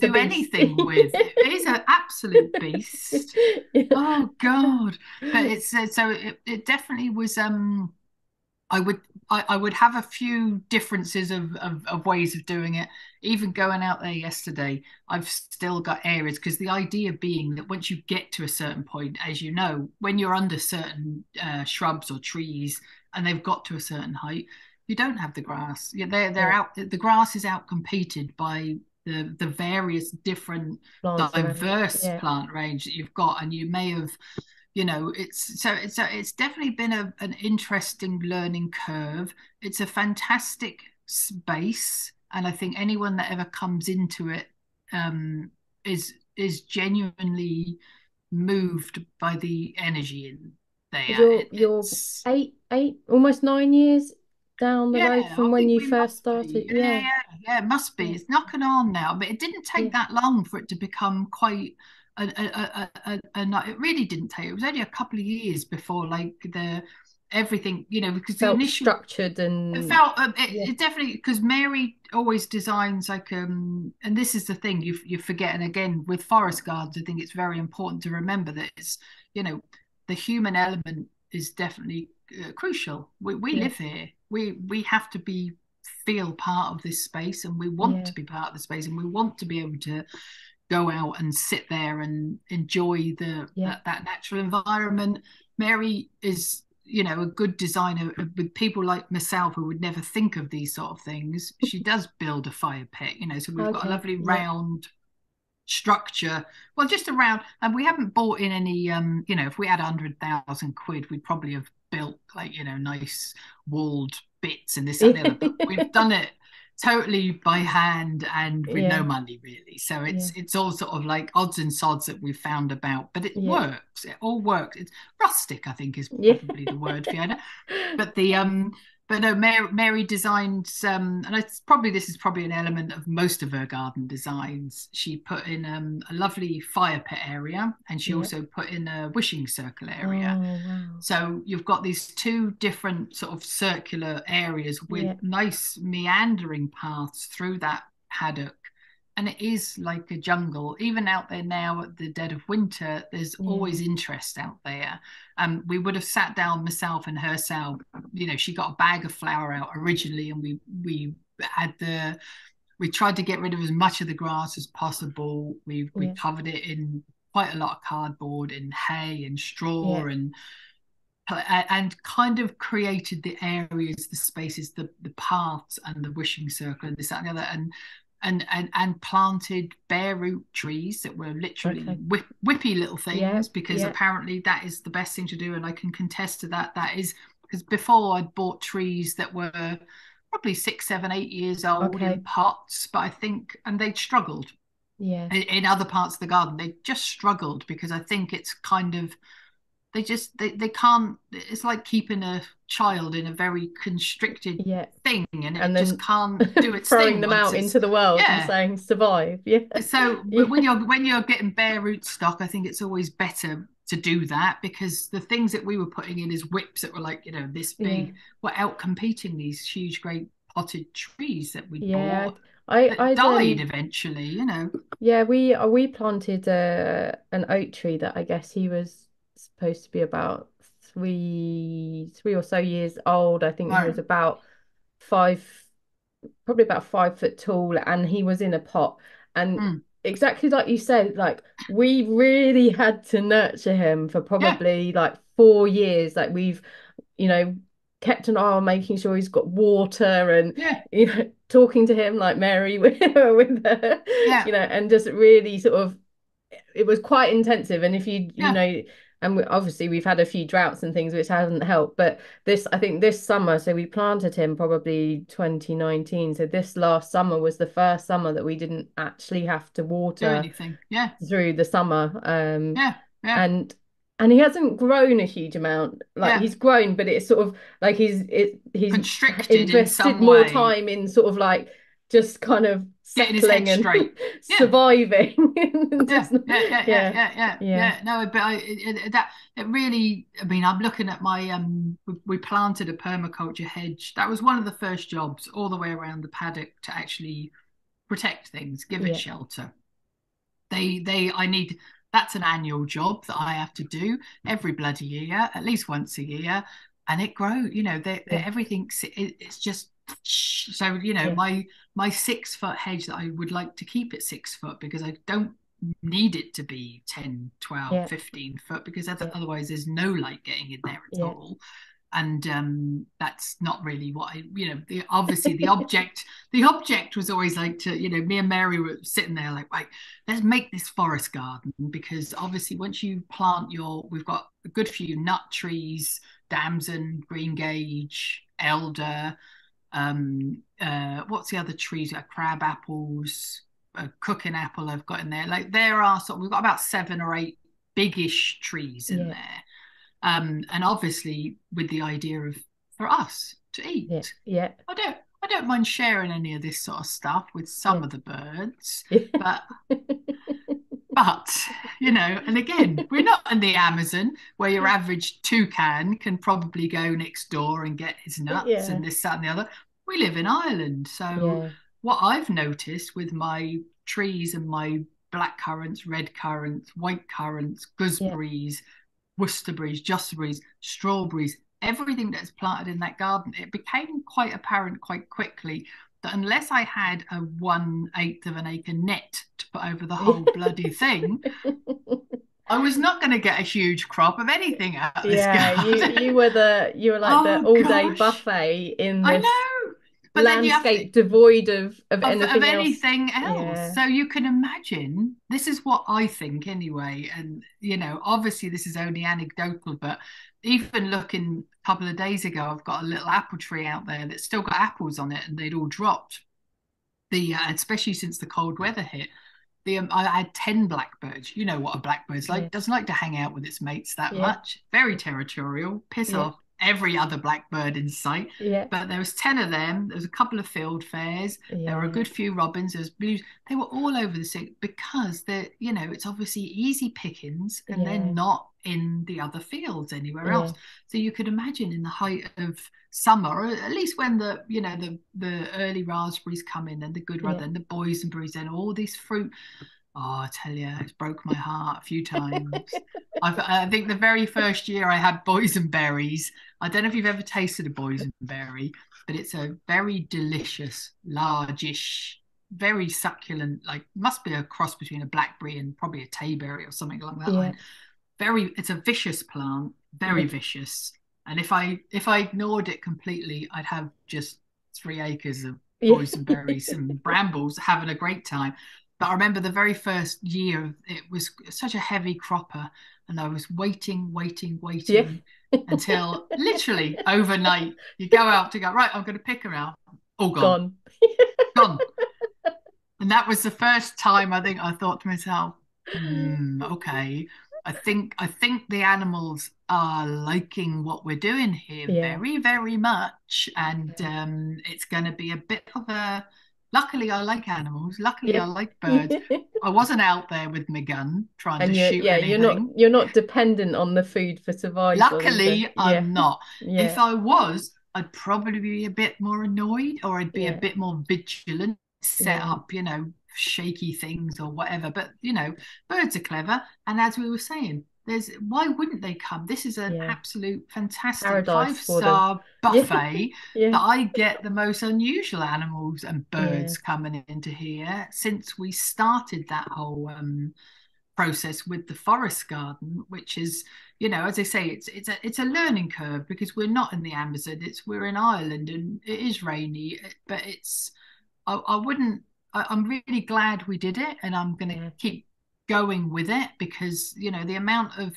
do anything with. It is an absolute beast. Oh god. But it's uh, so it, it definitely was um I would I, I, would have a few differences of, of, of, ways of doing it. Even going out there yesterday, I've still got areas because the idea being that once you get to a certain point, as you know, when you're under certain uh, shrubs or trees and they've got to a certain height, you don't have the grass. Yeah, they're they're out. The grass is out competed by the the various different Plants diverse yeah. plant range that you've got, and you may have you know it's so it's it's definitely been a, an interesting learning curve. It's a fantastic space and i think anyone that ever comes into it um, is is genuinely moved by the energy in there. You're, you're eight eight almost nine years down the yeah, road from I when you first started. Yeah. yeah. yeah yeah it must be. It's knocking on now but it didn't take that long for it to become quite and it really didn't take. It was only a couple of years before like the everything you know because felt the initial structured and it felt um, it, yeah. it, definitely because Mary always designs like um and this is the thing you you forget and again with forest gardens I think it's very important to remember that it's you know the human element is definitely uh, crucial. We we yeah. live here. We we have to be feel part of this space and we want yeah. to be part of the space and we want to be able to go out and sit there and enjoy the yeah. that, that natural environment. Mary is you know a good designer uh, with people like myself who would never think of these sort of things she does build a fire pit you know so we've okay. got a lovely round structure well just around and we haven't bought in any um you know if we had a hundred thousand quid we'd probably have built like you know nice walled bits and this and the other but we've done it totally by hand and with yeah. no money really so it's yeah. it's all sort of like odds and sods that we've found about but it yeah. works it all works it's rustic i think is probably the word fiona but the um but no, Mary, Mary designed, um, and it's probably this is probably an element of most of her garden designs. She put in um, a lovely fire pit area, and she yeah. also put in a wishing circle area. Oh, wow. So you've got these two different sort of circular areas with yeah. nice meandering paths through that paddock and it is like a jungle even out there now at the dead of winter there's yeah. always interest out there um we would have sat down myself and herself you know she got a bag of flour out originally and we we had the we tried to get rid of as much of the grass as possible we yeah. we covered it in quite a lot of cardboard and hay and straw yeah. and and kind of created the areas, the spaces, the the paths, and the wishing circle, and this that, and the other. And and and and planted bare root trees that were literally okay. whip, whippy little things yeah, because yeah. apparently that is the best thing to do and i can contest to that that is because before i'd bought trees that were probably six seven eight years old okay. in pots but i think and they'd struggled yeah in, in other parts of the garden they just struggled because i think it's kind of they just they, they can't it's like keeping a child in a very constricted yeah. thing and, and it just can't do its throwing thing them out into the world yeah. and saying survive yeah so yeah. when you're when you're getting bare root stock i think it's always better to do that because the things that we were putting in is whips that were like you know this big were out competing these huge great potted trees that we yeah. bought I, I died um, eventually, you know. Yeah, we uh, we planted uh, an oak tree that I guess he was supposed to be about three three or so years old. I think right. he was about five, probably about five foot tall, and he was in a pot. And mm. exactly like you said, like we really had to nurture him for probably yeah. like four years. Like we've, you know, kept an eye on making sure he's got water and yeah. you know talking to him like Mary with, with her, yeah. you know, and just really sort of it was quite intensive. And if you yeah. you know and we, obviously we've had a few droughts and things which hasn't helped but this i think this summer so we planted him probably 2019 so this last summer was the first summer that we didn't actually have to water Do anything yeah through the summer um yeah, yeah. and and he hasn't grown a huge amount like yeah. he's grown but it's sort of like he's it, he's Constricted invested in more way. time in sort of like just kind of settling and yeah. surviving. yeah, yeah, yeah, yeah, yeah, yeah, No, but I, it, that it really. I mean, I'm looking at my um. We, we, planted a permaculture hedge. That was one of the first jobs all the way around the paddock to actually protect things, give it shelter. They, they. I need. That's an annual job that I have to do every bloody year, at least once a year, and it grows. You know, they, everything's. It, it's just so you know yeah. my my six foot hedge that i would like to keep at six foot because i don't need it to be 10 12 yeah. 15 foot because otherwise there's no light getting in there at all and um, that's not really what I, you know, the, obviously the object, the object was always like to, you know, me and Mary were sitting there like, right, let's make this forest garden because obviously once you plant your, we've got a good few nut trees, damson, greengage, elder, um, uh, what's the other trees? Uh, crab apples, a cooking apple I've got in there. Like there are sort of, we've got about seven or eight biggish trees in yeah. there. Um, and obviously with the idea of for us to eat. Yeah. yeah. I don't I don't mind sharing any of this sort of stuff with some yeah. of the birds, but but you know, and again, we're not in the Amazon where your average toucan can probably go next door and get his nuts yeah. and this, that, and the other. We live in Ireland, so yeah. what I've noticed with my trees and my black currants, red currants, white currants, gooseberries, yeah. Worcesterberries, Jostaberries, strawberries, everything that's planted in that garden, it became quite apparent quite quickly that unless I had a one eighth of an acre net to put over the whole bloody thing, I was not going to get a huge crop of anything out of this yeah, garden. you you were the you were like oh, the all day buffet in this but landscape to, devoid of of, of anything, of anything else. else. Yeah. So you can imagine this is what I think anyway. And you know, obviously this is only anecdotal, but even looking a couple of days ago, I've got a little apple tree out there that's still got apples on it, and they'd all dropped. The uh, especially since the cold weather hit, the um, I had ten blackbirds. You know what a blackbird's like? Yeah. Doesn't like to hang out with its mates that yeah. much. Very territorial. Piss yeah. off every other blackbird in sight. Yeah. But there was 10 of them. There was a couple of fieldfares. Yeah. There were a good few robins. There was blues. They were all over the city because they're, you know, it's obviously easy pickings and yeah. they're not in the other fields anywhere yeah. else. So you could imagine in the height of summer, or at least when the, you know, the the early raspberries come in and the good yeah. and the boysenberries and all this fruit Oh, I tell you, it's broke my heart a few times. i think the very first year I had boysenberries. I don't know if you've ever tasted a boysenberry, but it's a very delicious, largish, very succulent. Like must be a cross between a blackberry and probably a tayberry or something along that yeah. line. Very, it's a vicious plant, very yeah. vicious. And if I if I ignored it completely, I'd have just three acres of boysenberries and brambles having a great time. But I remember the very first year, it was such a heavy cropper, and I was waiting, waiting, waiting. Until literally overnight you go out to go, right, I'm going to pick her out. All gone. Gone. gone. And that was the first time I think I thought to myself, mm, okay, I think I think the animals are liking what we're doing here yeah. very, very much. And um, it's going to be a bit of a Luckily, I like animals. Luckily, yeah. I like birds. I wasn't out there with my gun trying and to shoot. Yeah, anything. you're not you're not dependent on the food for survival. Luckily, I'm not. Yeah. If I was, I'd probably be a bit more annoyed, or I'd be a bit more vigilant, set up, you know, shaky things or whatever. But you know, birds are clever, and as we were saying, there's why wouldn't they come? This is an yeah. absolute fantastic five star buffet yeah. that I get the most unusual animals and birds yeah. coming into here since we started that whole um, process with the forest garden, which is you know as I say it's it's a it's a learning curve because we're not in the Amazon, it's we're in Ireland and it is rainy, but it's I, I wouldn't I, am really glad we did it, and I'm going to keep going with it because you know the amount of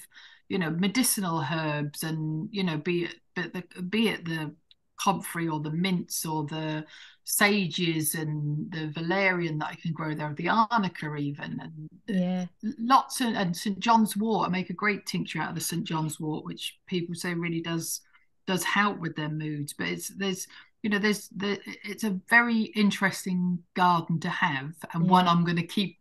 you know medicinal herbs and you know be it but the, be it the comfrey or the mints or the sages and the valerian that I can grow there, the arnica even, and yeah, lots of and St John's wort. I make a great tincture out of the St John's wort, which people say really does does help with their moods. But it's there's you know there's the it's a very interesting garden to have and yeah. one I'm going to keep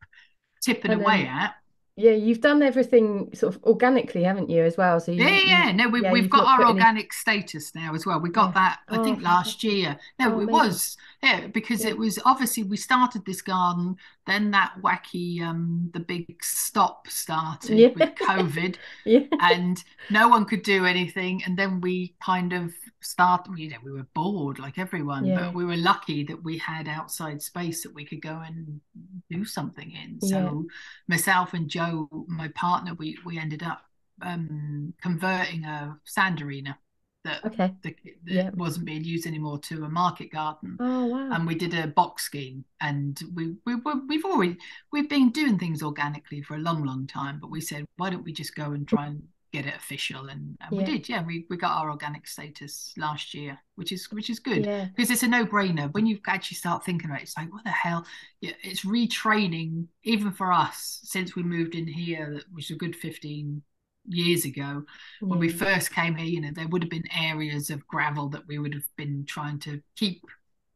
tipping and away then, at. Yeah, you've done everything sort of organically, haven't you, as well? So you, yeah, yeah, you, no, we, yeah, we've got our organic any... status now as well. We got yeah. that, I oh, think, last year. No, oh, it was, yeah, because yeah. it was obviously we started this garden, then that wacky, um, the big stop started yeah. with COVID, yeah. and no one could do anything, and then we kind of started you know we were bored like everyone but we were lucky that we had outside space that we could go and do something in so myself and joe my partner we we ended up um, converting a sand arena that, okay. that yeah. wasn't being used anymore to a market garden. Oh wow! And we did a box scheme, and we we we've already we've been doing things organically for a long, long time. But we said, why don't we just go and try and get it official and, and yeah. we did yeah we, we got our organic status last year which is which is good yeah. because it's a no-brainer when you actually start thinking about it it's like what the hell yeah, it's retraining even for us since we moved in here which was a good 15 years ago when we hmm. first came here you know there would have been areas of gravel that we would have been trying to keep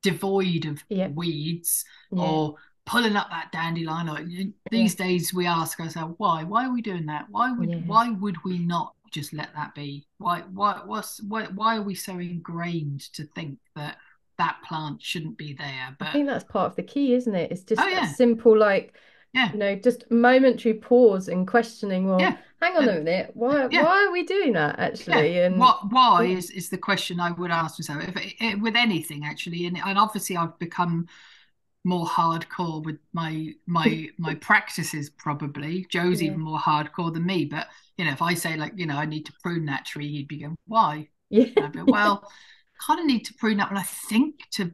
devoid of weeds or pulling up that dandelion. Or, these yeah. days, we ask ourselves, why? Why are we doing that? Why would yeah. why would we not just let that be? Why why what's why why are we so ingrained to think that that plant shouldn't be there? But I think that's part of the key, isn't it? It's just oh, yeah. a simple like. Yeah. You know, just momentary pause and questioning. Well, yeah. hang on a minute. Why? Yeah. Why are we doing that actually? And what? Why is is the question I would ask myself if, if, with anything actually, and, and obviously I've become more hardcore with my my my practices probably joe's even more hardcore than me but you know if i say like you know i need to prune that tree he'd be going why yeah be, well kind of need to prune that one i think to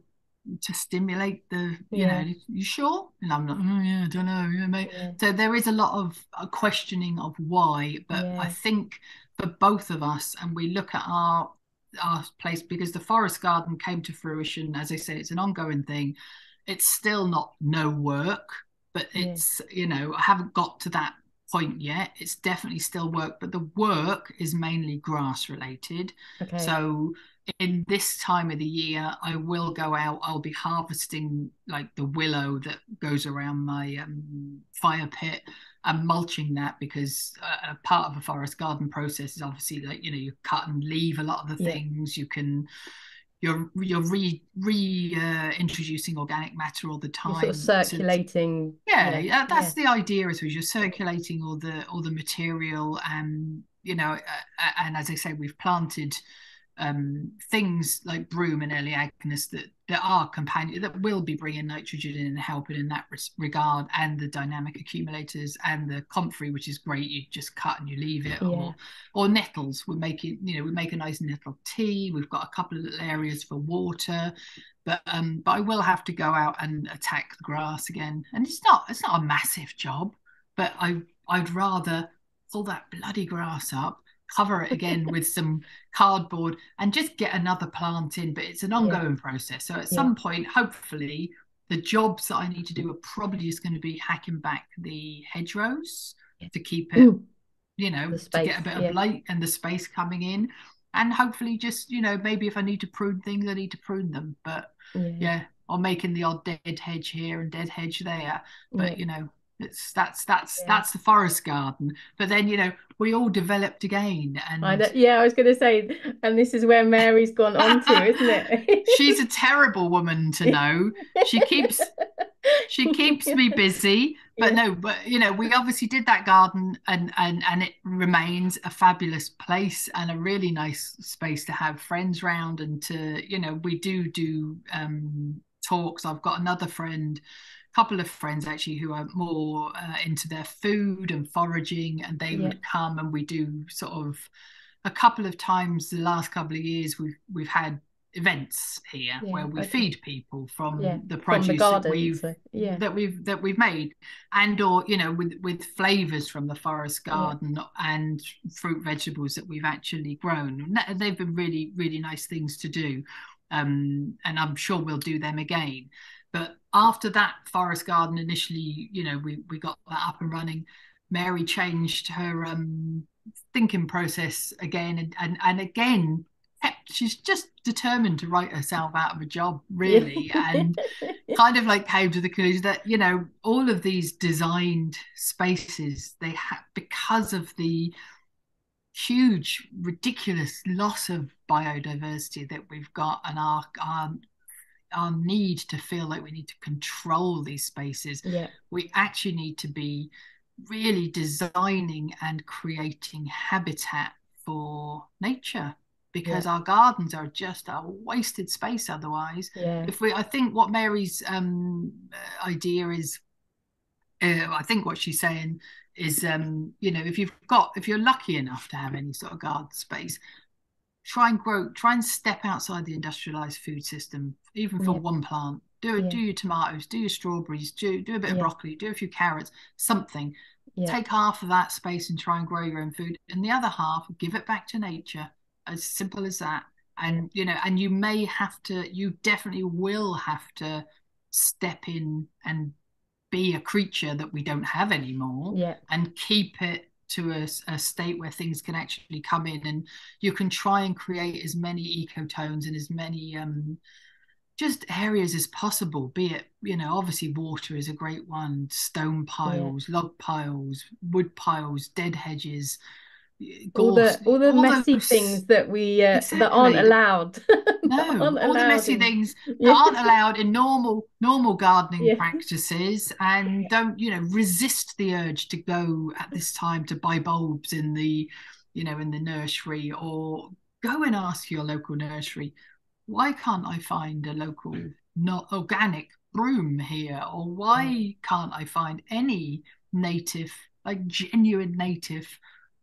to stimulate the you yeah. know you sure and i'm like oh, yeah i don't know yeah, mate. Yeah. so there is a lot of uh, questioning of why but i think for both of us and we look at our our place because the forest garden came to fruition as i say it's an ongoing thing it's still not no work, but it's yeah. you know I haven't got to that point yet. It's definitely still work, but the work is mainly grass related. Okay. So in this time of the year, I will go out. I'll be harvesting like the willow that goes around my um, fire pit and mulching that because uh, part of a forest garden process is obviously like you know you cut and leave a lot of the yeah. things you can you're you're re re uh, introducing organic matter all the time sort of circulating to, yeah, yeah that's yeah. the idea is you're circulating all the all the material and you know uh, and as i say we've planted um, things like broom and Elaeagnus that that are companion that will be bringing nitrogen in and helping in that regard, and the dynamic accumulators and the comfrey, which is great. You just cut and you leave it, yeah. or or nettles. We're making you know we make a nice nettle tea. We've got a couple of little areas for water, but um but I will have to go out and attack the grass again, and it's not it's not a massive job, but I I'd rather pull that bloody grass up cover it again with some cardboard and just get another plant in but it's an ongoing yeah. process so at yeah. some point hopefully the jobs that i need to do are probably just going to be hacking back the hedgerows yeah. to keep it Ooh. you know to get a bit of light and the space coming in and hopefully just you know maybe if i need to prune things i need to prune them but yeah, or making the odd dead hedge here and dead hedge there but you know it's that's that's yeah. that's the forest garden. But then you know we all developed again, and I yeah, I was going to say, and this is where Mary's gone on to, isn't it? She's a terrible woman to know. She keeps she keeps me busy, but yeah. no, but you know we obviously did that garden, and and and it remains a fabulous place and a really nice space to have friends round and to you know we do do um talks. I've got another friend couple of friends actually who are more uh, into their food and foraging, and they yeah. would come and we do sort of a couple of times the last couple of years we've we've had events here yeah, where we okay. feed people from yeah, the produce the garden, that we've so, yeah. that we've that we've made and or you know with with flavors from the forest garden and fruit vegetables that we've actually grown they've been really really nice things to do um, and i'm sure we'll do them again but after that forest garden, initially, you know, we, we got that up and running. Mary changed her um, thinking process again, and, and, and again, she's just determined to write herself out of a job, really, and kind of like came to the conclusion that you know all of these designed spaces they have because of the huge, ridiculous loss of biodiversity that we've got and our, our our need to feel like we need to control these spaces yeah. we actually need to be really designing and creating habitat for nature because yeah. our gardens are just a wasted space otherwise yeah. if we i think what mary's um, idea is uh, i think what she's saying is um, you know if you've got if you're lucky enough to have any sort of garden space try and grow try and step outside the industrialized food system even for yeah. one plant do it yeah. do your tomatoes do your strawberries do do a bit of yeah. broccoli do a few carrots something take half of that space and try and grow your own food and the other half give it back to nature as simple as that and you know and you may have to you definitely will have to step in and be a creature that we don't have anymore yeah. and keep it to a, a, state where things can actually come in and you can try and create as many ecotones and as many um, just areas as possible be it you know obviously water is a great one stone piles yeah. log piles wood piles dead hedges all the all the all messy those... things that we uh, exactly. that aren't allowed. no, aren't all the messy in... things that aren't allowed in normal normal gardening yeah. practices, and don't you know resist the urge to go at this time to buy bulbs in the you know in the nursery or go and ask your local nursery why can't I find a local mm. not organic broom here? Or why mm. can't I find any native like genuine native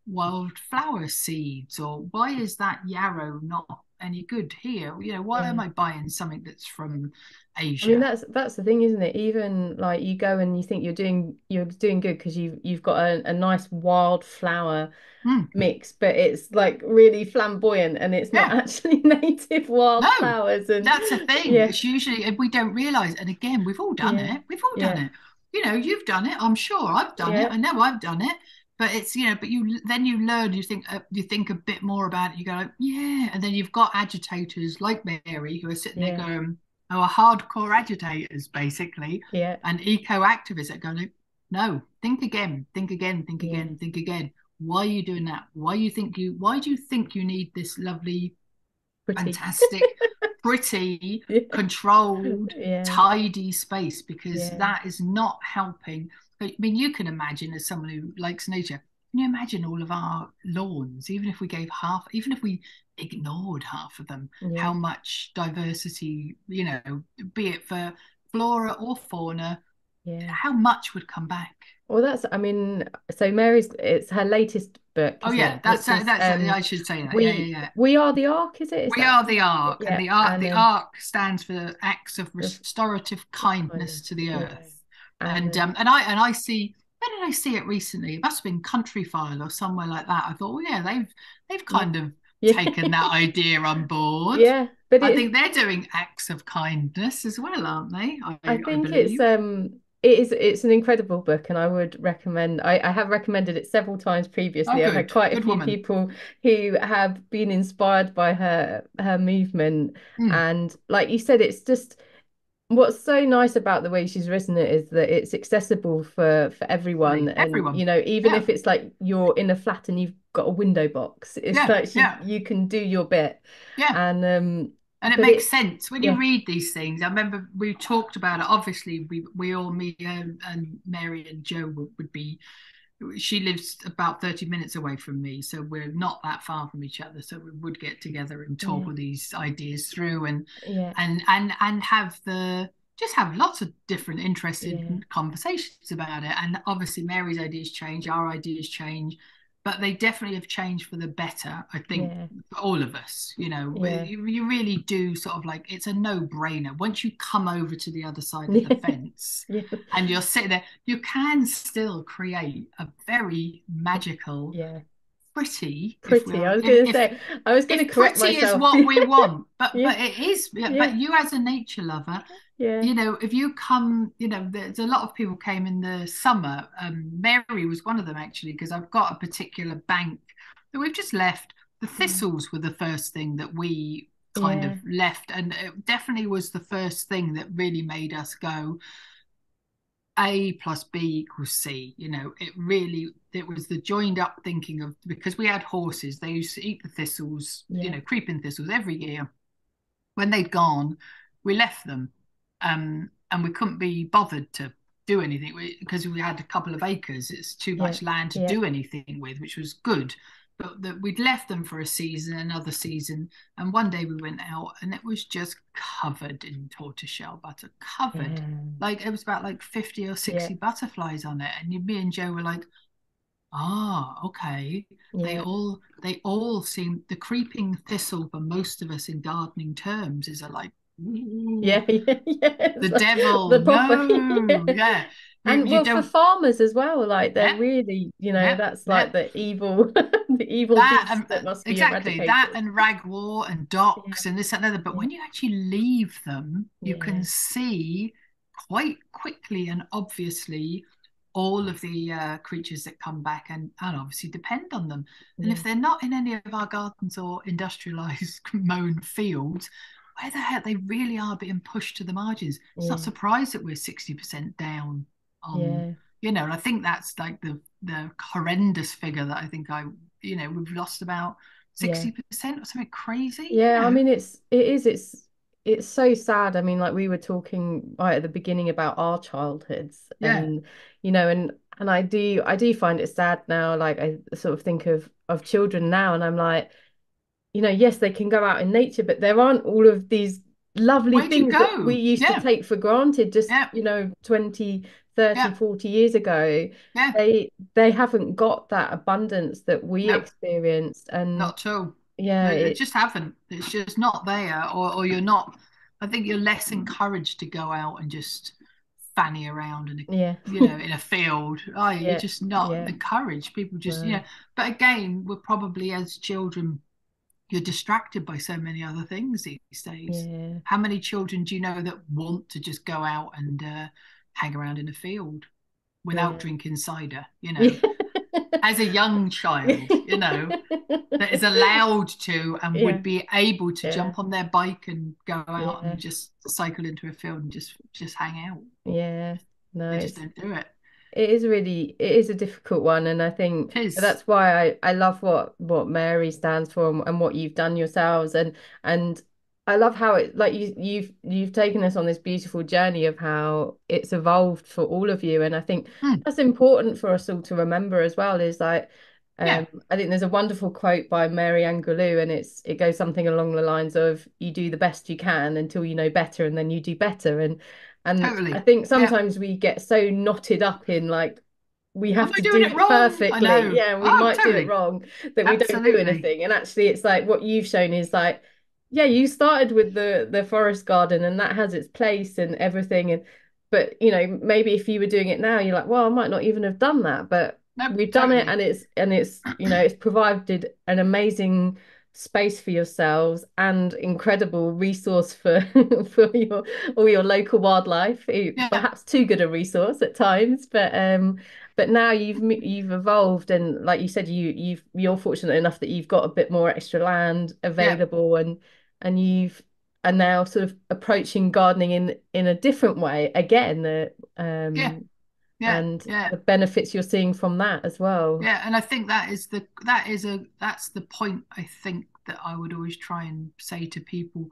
wildflower seeds? Or why is that yarrow not any good here you know why yeah. am i buying something that's from asia i mean that's that's the thing isn't it even like you go and you think you're doing you're doing good because you've you've got a, a nice wildflower mm. mix but it's like really flamboyant and it's yeah. not actually native wildflowers no, and that's the thing yeah. it's usually we don't realize and again we've all done yeah. it we've all done it you know you've done it i'm sure i've done it i know i've done it but it's you know but you then you learn you think uh, you think a bit more about it. You go like, yeah. And then you've got agitators like mary who are sitting yeah. there going oh are hardcore agitators basically. Yeah. And eco activists that go like, no think again think again think yeah. again think again. Why are you doing that? Why you think you why do you think you need this lovely pretty. fantastic pretty yeah. controlled tidy space? Because that is not helping I mean, you can imagine as someone who likes nature, can you imagine all of our lawns, even if we gave half, even if we ignored half of them, yeah. how much diversity, you know, be it for flora or fauna, yeah. how much would come back? Well, that's, I mean, so Mary's, it's her latest book. Oh, yeah, it? that's, that's, um, I should say that. We, yeah, yeah, yeah. We are the Ark, is it? Is we that... are the Ark. Yeah. And the Ark, and, the Ark stands for acts of restorative kindness to the earth and um, and I and I see where did I see it recently? It must have been Countryfile or somewhere like that. I thought, oh yeah, they've they've kind of yeah. taken that idea on board. Yeah, but I think they're doing acts of kindness as well, aren't they? I, I think I it's um it is it's an incredible book and i would recommend i, I have recommended it several times previously oh, i've had quite a few woman. people who have been inspired by her her movement mm. and like you said it's just what's so nice about the way she's written it is that it's accessible for for everyone like, and everyone. you know even yeah. if it's like you're in a flat and you've got a window box it's yeah, like she, yeah. you can do your bit yeah and um and it makes it, sense when you read these things i remember we talked about it obviously we we all me and, and mary and joe would, would be she lives about 30 minutes away from me so we're not that far from each other so we would get together and talk yeah. these ideas through and yeah. and and and have the just have lots of different interesting yeah. conversations about it and obviously mary's ideas change our ideas change but they definitely have changed for the better i think yeah. for all of us you know yeah. you, you, really do sort of like it's a no-brainer once you come over to the other side of the fence yeah. and you're sitting there you can still create a very magical yeah pretty pretty i was going to say i was going to correct pretty myself. is what we want but but it is but you as a nature lover yeah you know if you come you know there's a lot of people came in the summer um, mary was one of them actually because i've got a particular bank that we've just left the mm. thistles were the first thing that we kind yeah. of left and it definitely was the first thing that really made us go a plus b equals c you know it really it was the joined up thinking of because we had horses they used to eat the thistles yeah. you know creeping thistles every year when they'd gone we left them um, and we couldn't be bothered to do anything because we, we had a couple of acres. It's too much yeah, land to yeah. do anything with, which was good. But that we'd left them for a season, another season, and one day we went out and it was just covered in tortoiseshell butter, covered. Mm. Like it was about like fifty or sixty yeah. butterflies on it, and me and Joe were like, ah okay yeah. they all they all seem the creeping thistle for most of us in gardening terms is a like yeah, yeah, yeah. The devil. The no, yeah. yeah. and you well, don't... for farmers as well, like they're yeah. really, you know, that's like the evil, the evil that, um, that must be exactly that, and ragwort and docks and this and other. But when you actually leave them, you can see quite quickly and obviously all of the uh, creatures that come back and, and obviously depend on them. And if they're not in any of our gardens or industrialized mown fields, where the heck they really are being pushed to the margins. It's yeah. not surprised that we're 60% down on, yeah. you know, and I think that's like the, the horrendous figure that I think I, you know, we've lost about 60% yeah. or something crazy. Yeah. You know? I mean, it's, it is, it's, it's so sad. I mean, like we were talking right at the beginning about our childhoods and, you know, and, and I do, I do find it sad now. Like I sort of think of, of children now and I'm like, you know, yes, they can go out in nature, but there aren't all of these lovely Where'd things that we used yeah. to take for granted just, yeah. you know, 20, 30, yeah. 40 years ago. Yeah. They they haven't got that abundance that we experienced. And not at all. Yeah. They, it, just haven't. It's just not there. Or or you're not I think you're less encouraged to go out and just fanny around in a yeah. you know in a field oh yeah. you're just not yeah. encouraged people just yeah but again we're probably as children you're distracted by so many other things these days. Yeah. How many children do you know that want to just go out and uh, hang around in a field without yeah. drinking cider? You know, as a young child, you know, that is allowed to and yeah. would be able to jump on their bike and go out and just cycle into a field and just just hang out. Yeah, no, they just don't do it. It is really it is a difficult one, and I think that's why I I love what what Mary stands for and, and what you've done yourselves, and and I love how it like you you've you've taken us on this beautiful journey of how it's evolved for all of you and I think mm. that's important for us all to remember as well is like um, yeah. I think there's a wonderful quote by Maya Angelou and it's it goes something along the lines of you do the best you can until you know better and then you do better and and totally. I think sometimes yeah. we get so knotted up in like we have to do it, it perfectly yeah we oh, might totally. do it wrong that Absolutely. we don't do anything and actually it's like what you've shown is like yeah, you started with the the forest garden and that has its place and everything and but you know maybe if you were doing it now you're like well I might not even have done that but nope, we've done totally. it and it's and it's you know it's provided an amazing space for yourselves and incredible resource for for your all your local wildlife yeah. perhaps too good a resource at times but um but now you've you've evolved and like you said you you've you're fortunate enough that you've got a bit more extra land available yeah. and and you've are now sort of approaching gardening in in a different way again the um yeah. Yeah, and yeah. the benefits you're seeing from that as well. Yeah and i think that is the that is a that's the point i think that i would always try and say to people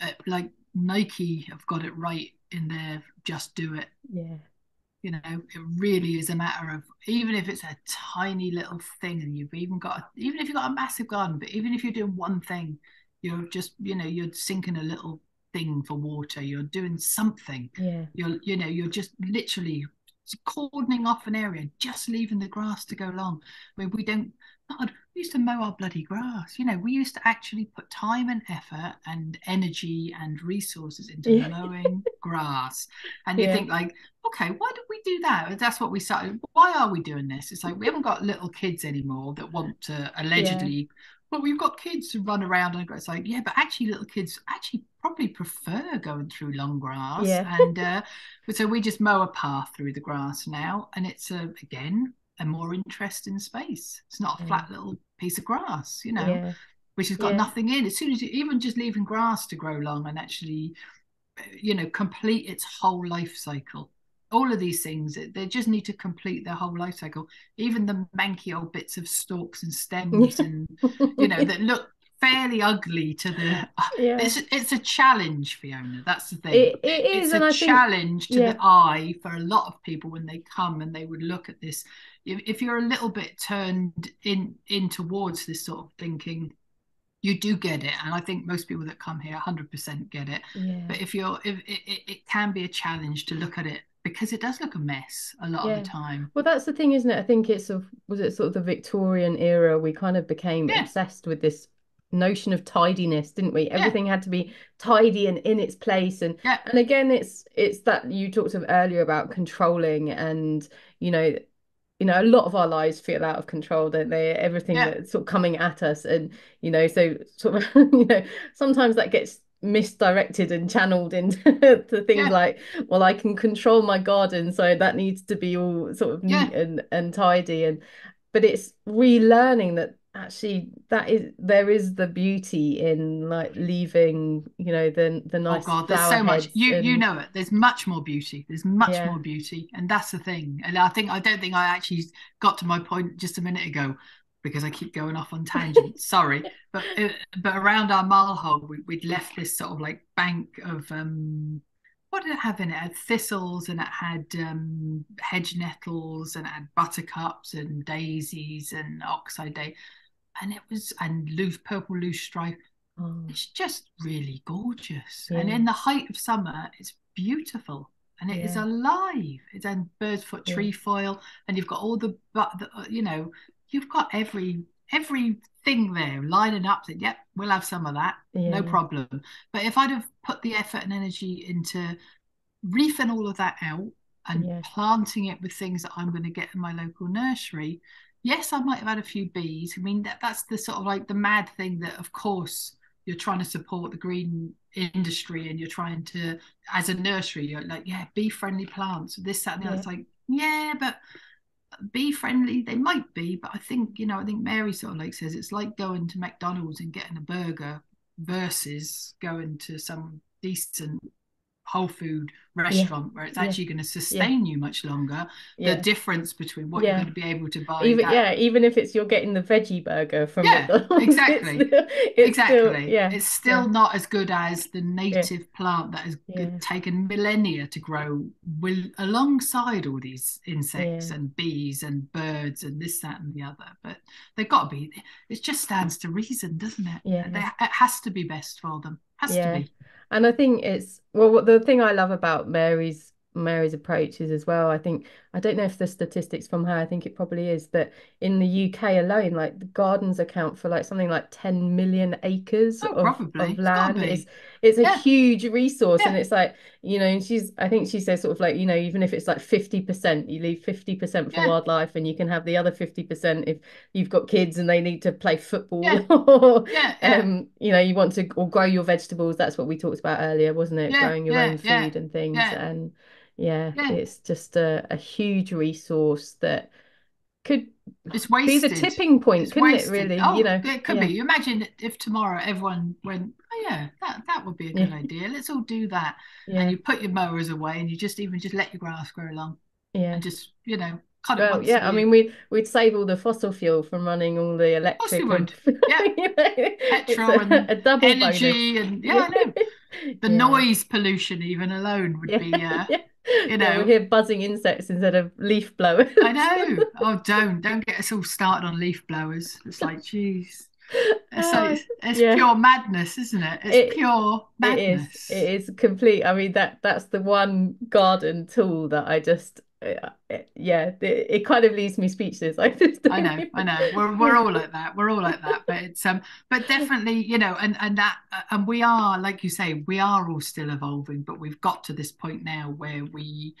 uh, like nike have got it right in their just do it. Yeah. You know it really is a matter of even if it's a tiny little thing and you've even got a, even if you've got a massive garden but even if you're doing one thing you're just you know you're sinking a little thing for water you're doing something. Yeah. You're you know you're just literally cordoning off an area just leaving the grass to go long where we don't God, we used to mow our bloody grass. You know, we used to actually put time and effort and energy and resources into yeah. mowing grass. And you think like, okay, why did we do that? That's what we started. Why are we doing this? It's like we haven't got little kids anymore that want to allegedly well, we've got kids who run around and it's like, yeah, but actually, little kids actually probably prefer going through long grass. Yeah. And uh, so we just mow a path through the grass now, and it's a, again a more interesting space. It's not a flat little piece of grass, you know, yeah. which has got yeah. nothing in. As soon as you even just leaving grass to grow long and actually, you know, complete its whole life cycle all of these things they just need to complete their whole life cycle even the manky old bits of stalks and stems and you know that look fairly ugly to the yeah. it's, it's a challenge fiona that's the thing it, it is it's a challenge think, to yeah. the eye for a lot of people when they come and they would look at this if, you're a little bit turned in in towards this sort of thinking you do get it and i think most people that come here 100% get it yeah. but if you're if it, it, it can be a challenge to look at it because it does look a mess a lot yeah. of the time. Well, that's the thing, isn't it? I think it's of was it sort of the Victorian era. We kind of became yeah. obsessed with this notion of tidiness, didn't we? Everything yeah. had to be tidy and in its place. And and again, it's it's that you talked of earlier about controlling and you know you know, a lot of our lives feel out of control, don't they? Everything yeah. that's sort of coming at us, and you know, so sort of, you know, sometimes that gets misdirected and channeled into things yeah. like well i can control my garden so that needs to be all sort of neat yeah. and, and tidy and but it's relearning that actually that is there is the beauty in like leaving you know the the oh, nice oh god there's so much you and... you know it there's much more beauty there's much yeah. more beauty and that's the thing and i think i don't think i actually got to my point just a minute ago because I keep going off on tangents. Sorry, but uh, but around our mile marlhole, we, would left this sort of like bank of um, what did it have in it? It had thistles and it had um, hedge nettles and it had buttercups and daisies and oxeye day, and it was and loose purple loosestrife. Oh. Mm. It's just really gorgeous, yeah. and in the height of summer, it's beautiful and it yeah. is alive. It's and bird's foot trefoil, and you've got all the, but uh, you know you've got every everything there lining up that yep we'll have some of that yeah. no problem but if i'd have put the effort and energy into reefing all of that out and yeah. planting it with things that i'm going to get in my local nursery yes i might have had a few bees i mean that, that's the sort of like the mad thing that of course you're trying to support the green industry and you're trying to as a nursery you're like yeah bee friendly plants this that and the yeah. other it's like yeah but bee friendly they might be but i think you know i think mary sort of like says it's like going to mcdonald's and getting a burger versus going to some decent whole food restaurant yeah. where it's actually yeah. going to sustain yeah. you much longer the difference between what you're going to be able to buy even that... yeah even if it's you're getting the veggie burger from yeah exactly it's still, it's exactly. still, yeah it's still not as good as the native plant that has taken millennia to grow will alongside all these insects and bees and birds and this that and the other. But they've got to be it just stands to reason doesn't it? Yeah. They, it has to be best for them has to be and I think it's well the thing I love about Mary's Mary's approach is as well. I think I don't know if the statistics from her, I think it probably is, but in the UK alone, like the gardens account for like something like 10 million acres oh, of, of land. It's it's a yeah. huge resource. Yeah. And it's like, you know, she's I think she says sort of like, you know, even if it's like 50%, you leave 50% for yeah. wildlife and you can have the other 50% if you've got kids and they need to play football or um, you know, you want to or grow your vegetables. That's what we talked about earlier, wasn't it? Growing your own food and things. And yeah, yeah. it's just a, a huge resource that could it's wasted. be the tipping point, it's couldn't wasted. it? Really, oh, you know, it could yeah. be. You imagine if tomorrow everyone went, oh yeah, that that would be a good yeah. idea. Let's all do that, yeah. and you put your mowers away, and you just even just let your grass grow along, yeah, and just you know. well, yeah, I mean, we'd we'd save all the fossil fuel from running all the electric. Of would. And, yeah, you know, petrol and a, a double energy, bonus. and yeah, I know. The noise pollution, even alone, would be. Uh, you know, yeah, we hear buzzing insects instead of leaf blowers. I know. Oh, don't don't get us all started on leaf blowers. It's like, geez. It's, uh, it's, it's yeah. pure madness, isn't it? It's it, pure madness. It is. It is complete. I mean that that's the one garden tool that I just yeah, it, it, kind of leaves me speechless. I just I know, I know. We're we're all like that. We're all like that. But it's um, but definitely, you know, and and that uh, and we are, like you say, we are all still evolving. But we've got to this point now where we,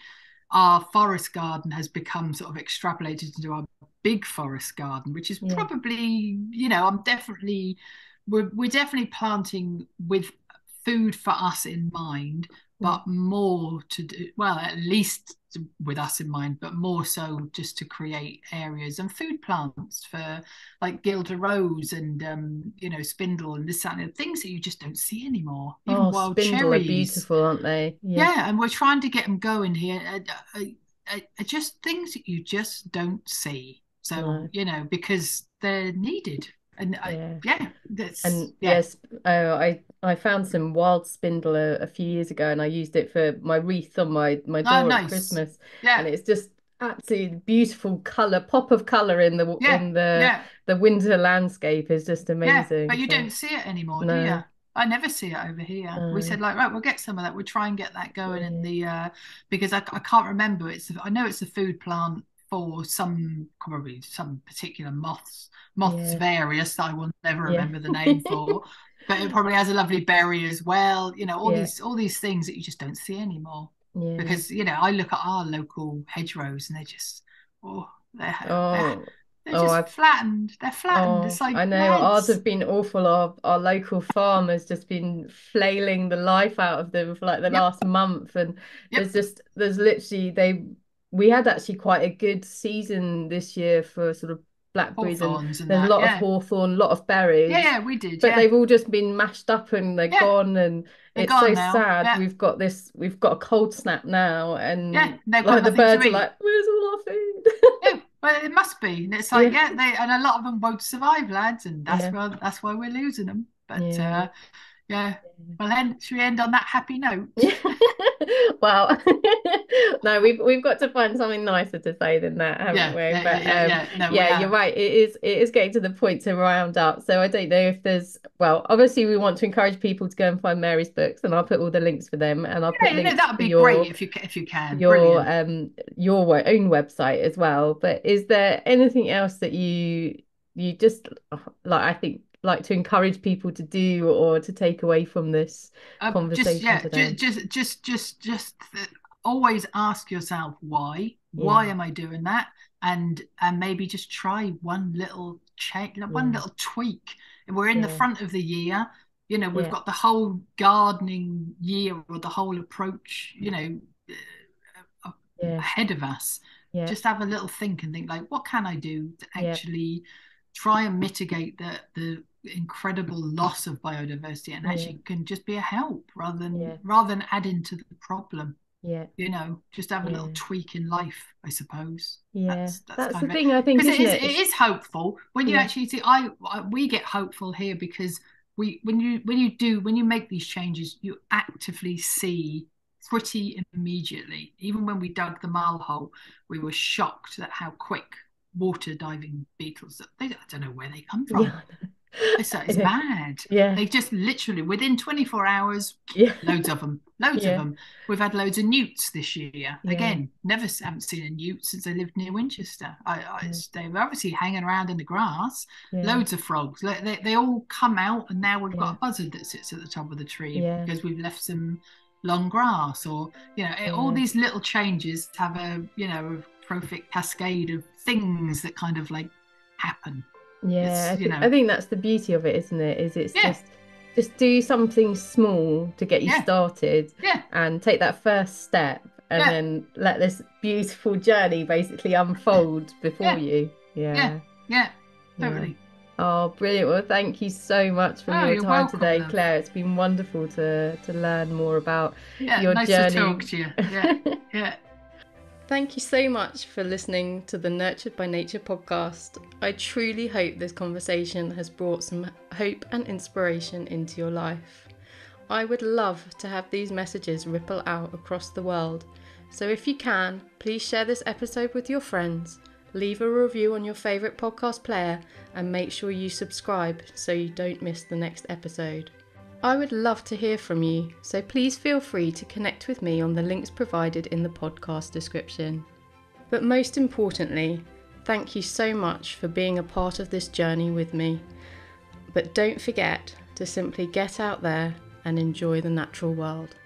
our forest garden has become sort of extrapolated into our big forest garden, which is yeah. probably, you know, I'm definitely, we're we're definitely planting with food for us in mind but more to do well at least with us in mind but more so just to create areas and food plants for like Guelder rose and um you know spindle and this and things that you just don't see anymore even oh, wild spindle cherries. are beautiful aren't they yeah. yeah. and we're trying to get them going here uh, uh, uh, uh just things that you just don't see so no. you know because they're needed and yeah, I, yeah that's and yeah. yes oh i i found some wild spindle a, a, few years ago and i used it for my wreath on my my oh, door oh, nice. at christmas yeah and it's just absolutely beautiful color pop of color in the yeah. in the yeah. the winter landscape is just amazing yeah, but you so. don't see it anymore no. do you I never see it over here. No. We said like, right, we'll get some of that. We'll try and get that going in the uh because I, I can't remember. It's I know it's a food plant for some probably some particular moths. Moths yeah. various that I will never remember yeah. the name for. but it probably has a lovely berry as well. You know, all yeah. these all these things that you just don't see anymore. Because you know, I look at our local hedgerows and they're just oh they're, oh. they're they're oh, just I've... flattened. They're flattened. Oh, it's like I know ours have been awful. Our our local farm has just been flailing the life out of them for like the yep. last month, and yep. there's just there's literally they we had actually quite a good season this year for sort of blackberries and, and there's a lot yeah. of hawthorn, a lot of berries. Yeah, we did. But yeah. they've all just been mashed up and they're yeah. gone and they're it's gone so now. sad. We've got this we've got a cold snap now and yeah, like the birds are like, Where's all our food? well it must be. And it's like, yeah, they and a lot of them won't survive, lads, and that's why that's why we're losing them. But uh yeah. Well, then, should we end on that happy note? well, no, we've we've got to find something nicer to say than that, haven't yeah, we? Yeah, but yeah, um, yeah, no, yeah you're right. It is it is getting to the point to round up. So I don't know if there's well, obviously we want to encourage people to go and find Mary's books, and I'll put all the links for them, and I'll put links no, that'd be your, great if you if you can your Brilliant. um your own website as well. But is there anything else that you you just like? I think like to encourage people to do or to take away from this um, conversation just, yeah, today? Just, just, just, just always ask yourself why. Yeah. Why am I doing that? And and maybe just try one little check, one little tweak. We're in yeah. the front of the year. You know, we've got the whole gardening year or the whole approach. You know, uh, ahead of us yeah. just have a little think and think like what can i do to actually yeah. Try and mitigate the the incredible loss of biodiversity and actually can just be a help rather than rather than adding to the problem. Yeah. You know just have a little tweak in life i suppose. Yeah. That's, that's, that's the thing i think because it is, it? it is hopeful. When you actually see I, I we get hopeful here because we when you when you do when you make these changes you actively see pretty immediately. Even when we dug the marlhole we were shocked at how quick water diving beetles. They, i don't know where they come from. Yeah. it's, it's mad. Yeah. They just literally within 24 hours yeah. loads of them loads yeah. of them we've had loads of newts this year. Yeah. again never haven't seen a newt since i lived near winchester. I, I yeah. they were obviously hanging around in the grass. Loads of frogs. They, they, they, all come out and now we've got a buzzard that sits at the top of the tree because we've left some long grass or you know it, all these little changes have a you know a prolific cascade of things that kind of like happen yeah I think, I think, that's the beauty of it isn't it is it's yeah. just just do something small to get you yeah. started yeah. and take that first step and yeah. then let this beautiful journey basically unfold before you yeah yeah yeah totally Oh, brilliant! Well, thank you so much for oh, your time welcome, today, Claire. It's been wonderful to to learn more about yeah, your nice journey. to talk to you. Yeah, yeah. Thank you so much for listening to the Nurtured by Nature podcast. I truly hope this conversation has brought some hope and inspiration into your life. I would love to have these messages ripple out across the world. So if you can, please share this episode with your friends, leave a review on your favourite podcast player, and make sure you subscribe so you don't miss the next episode. I would love to hear from you, so please feel free to connect with me on the links provided in the podcast description. But most importantly, thank you so much for being a part of this journey with me. But don't forget to simply get out there and enjoy the natural world.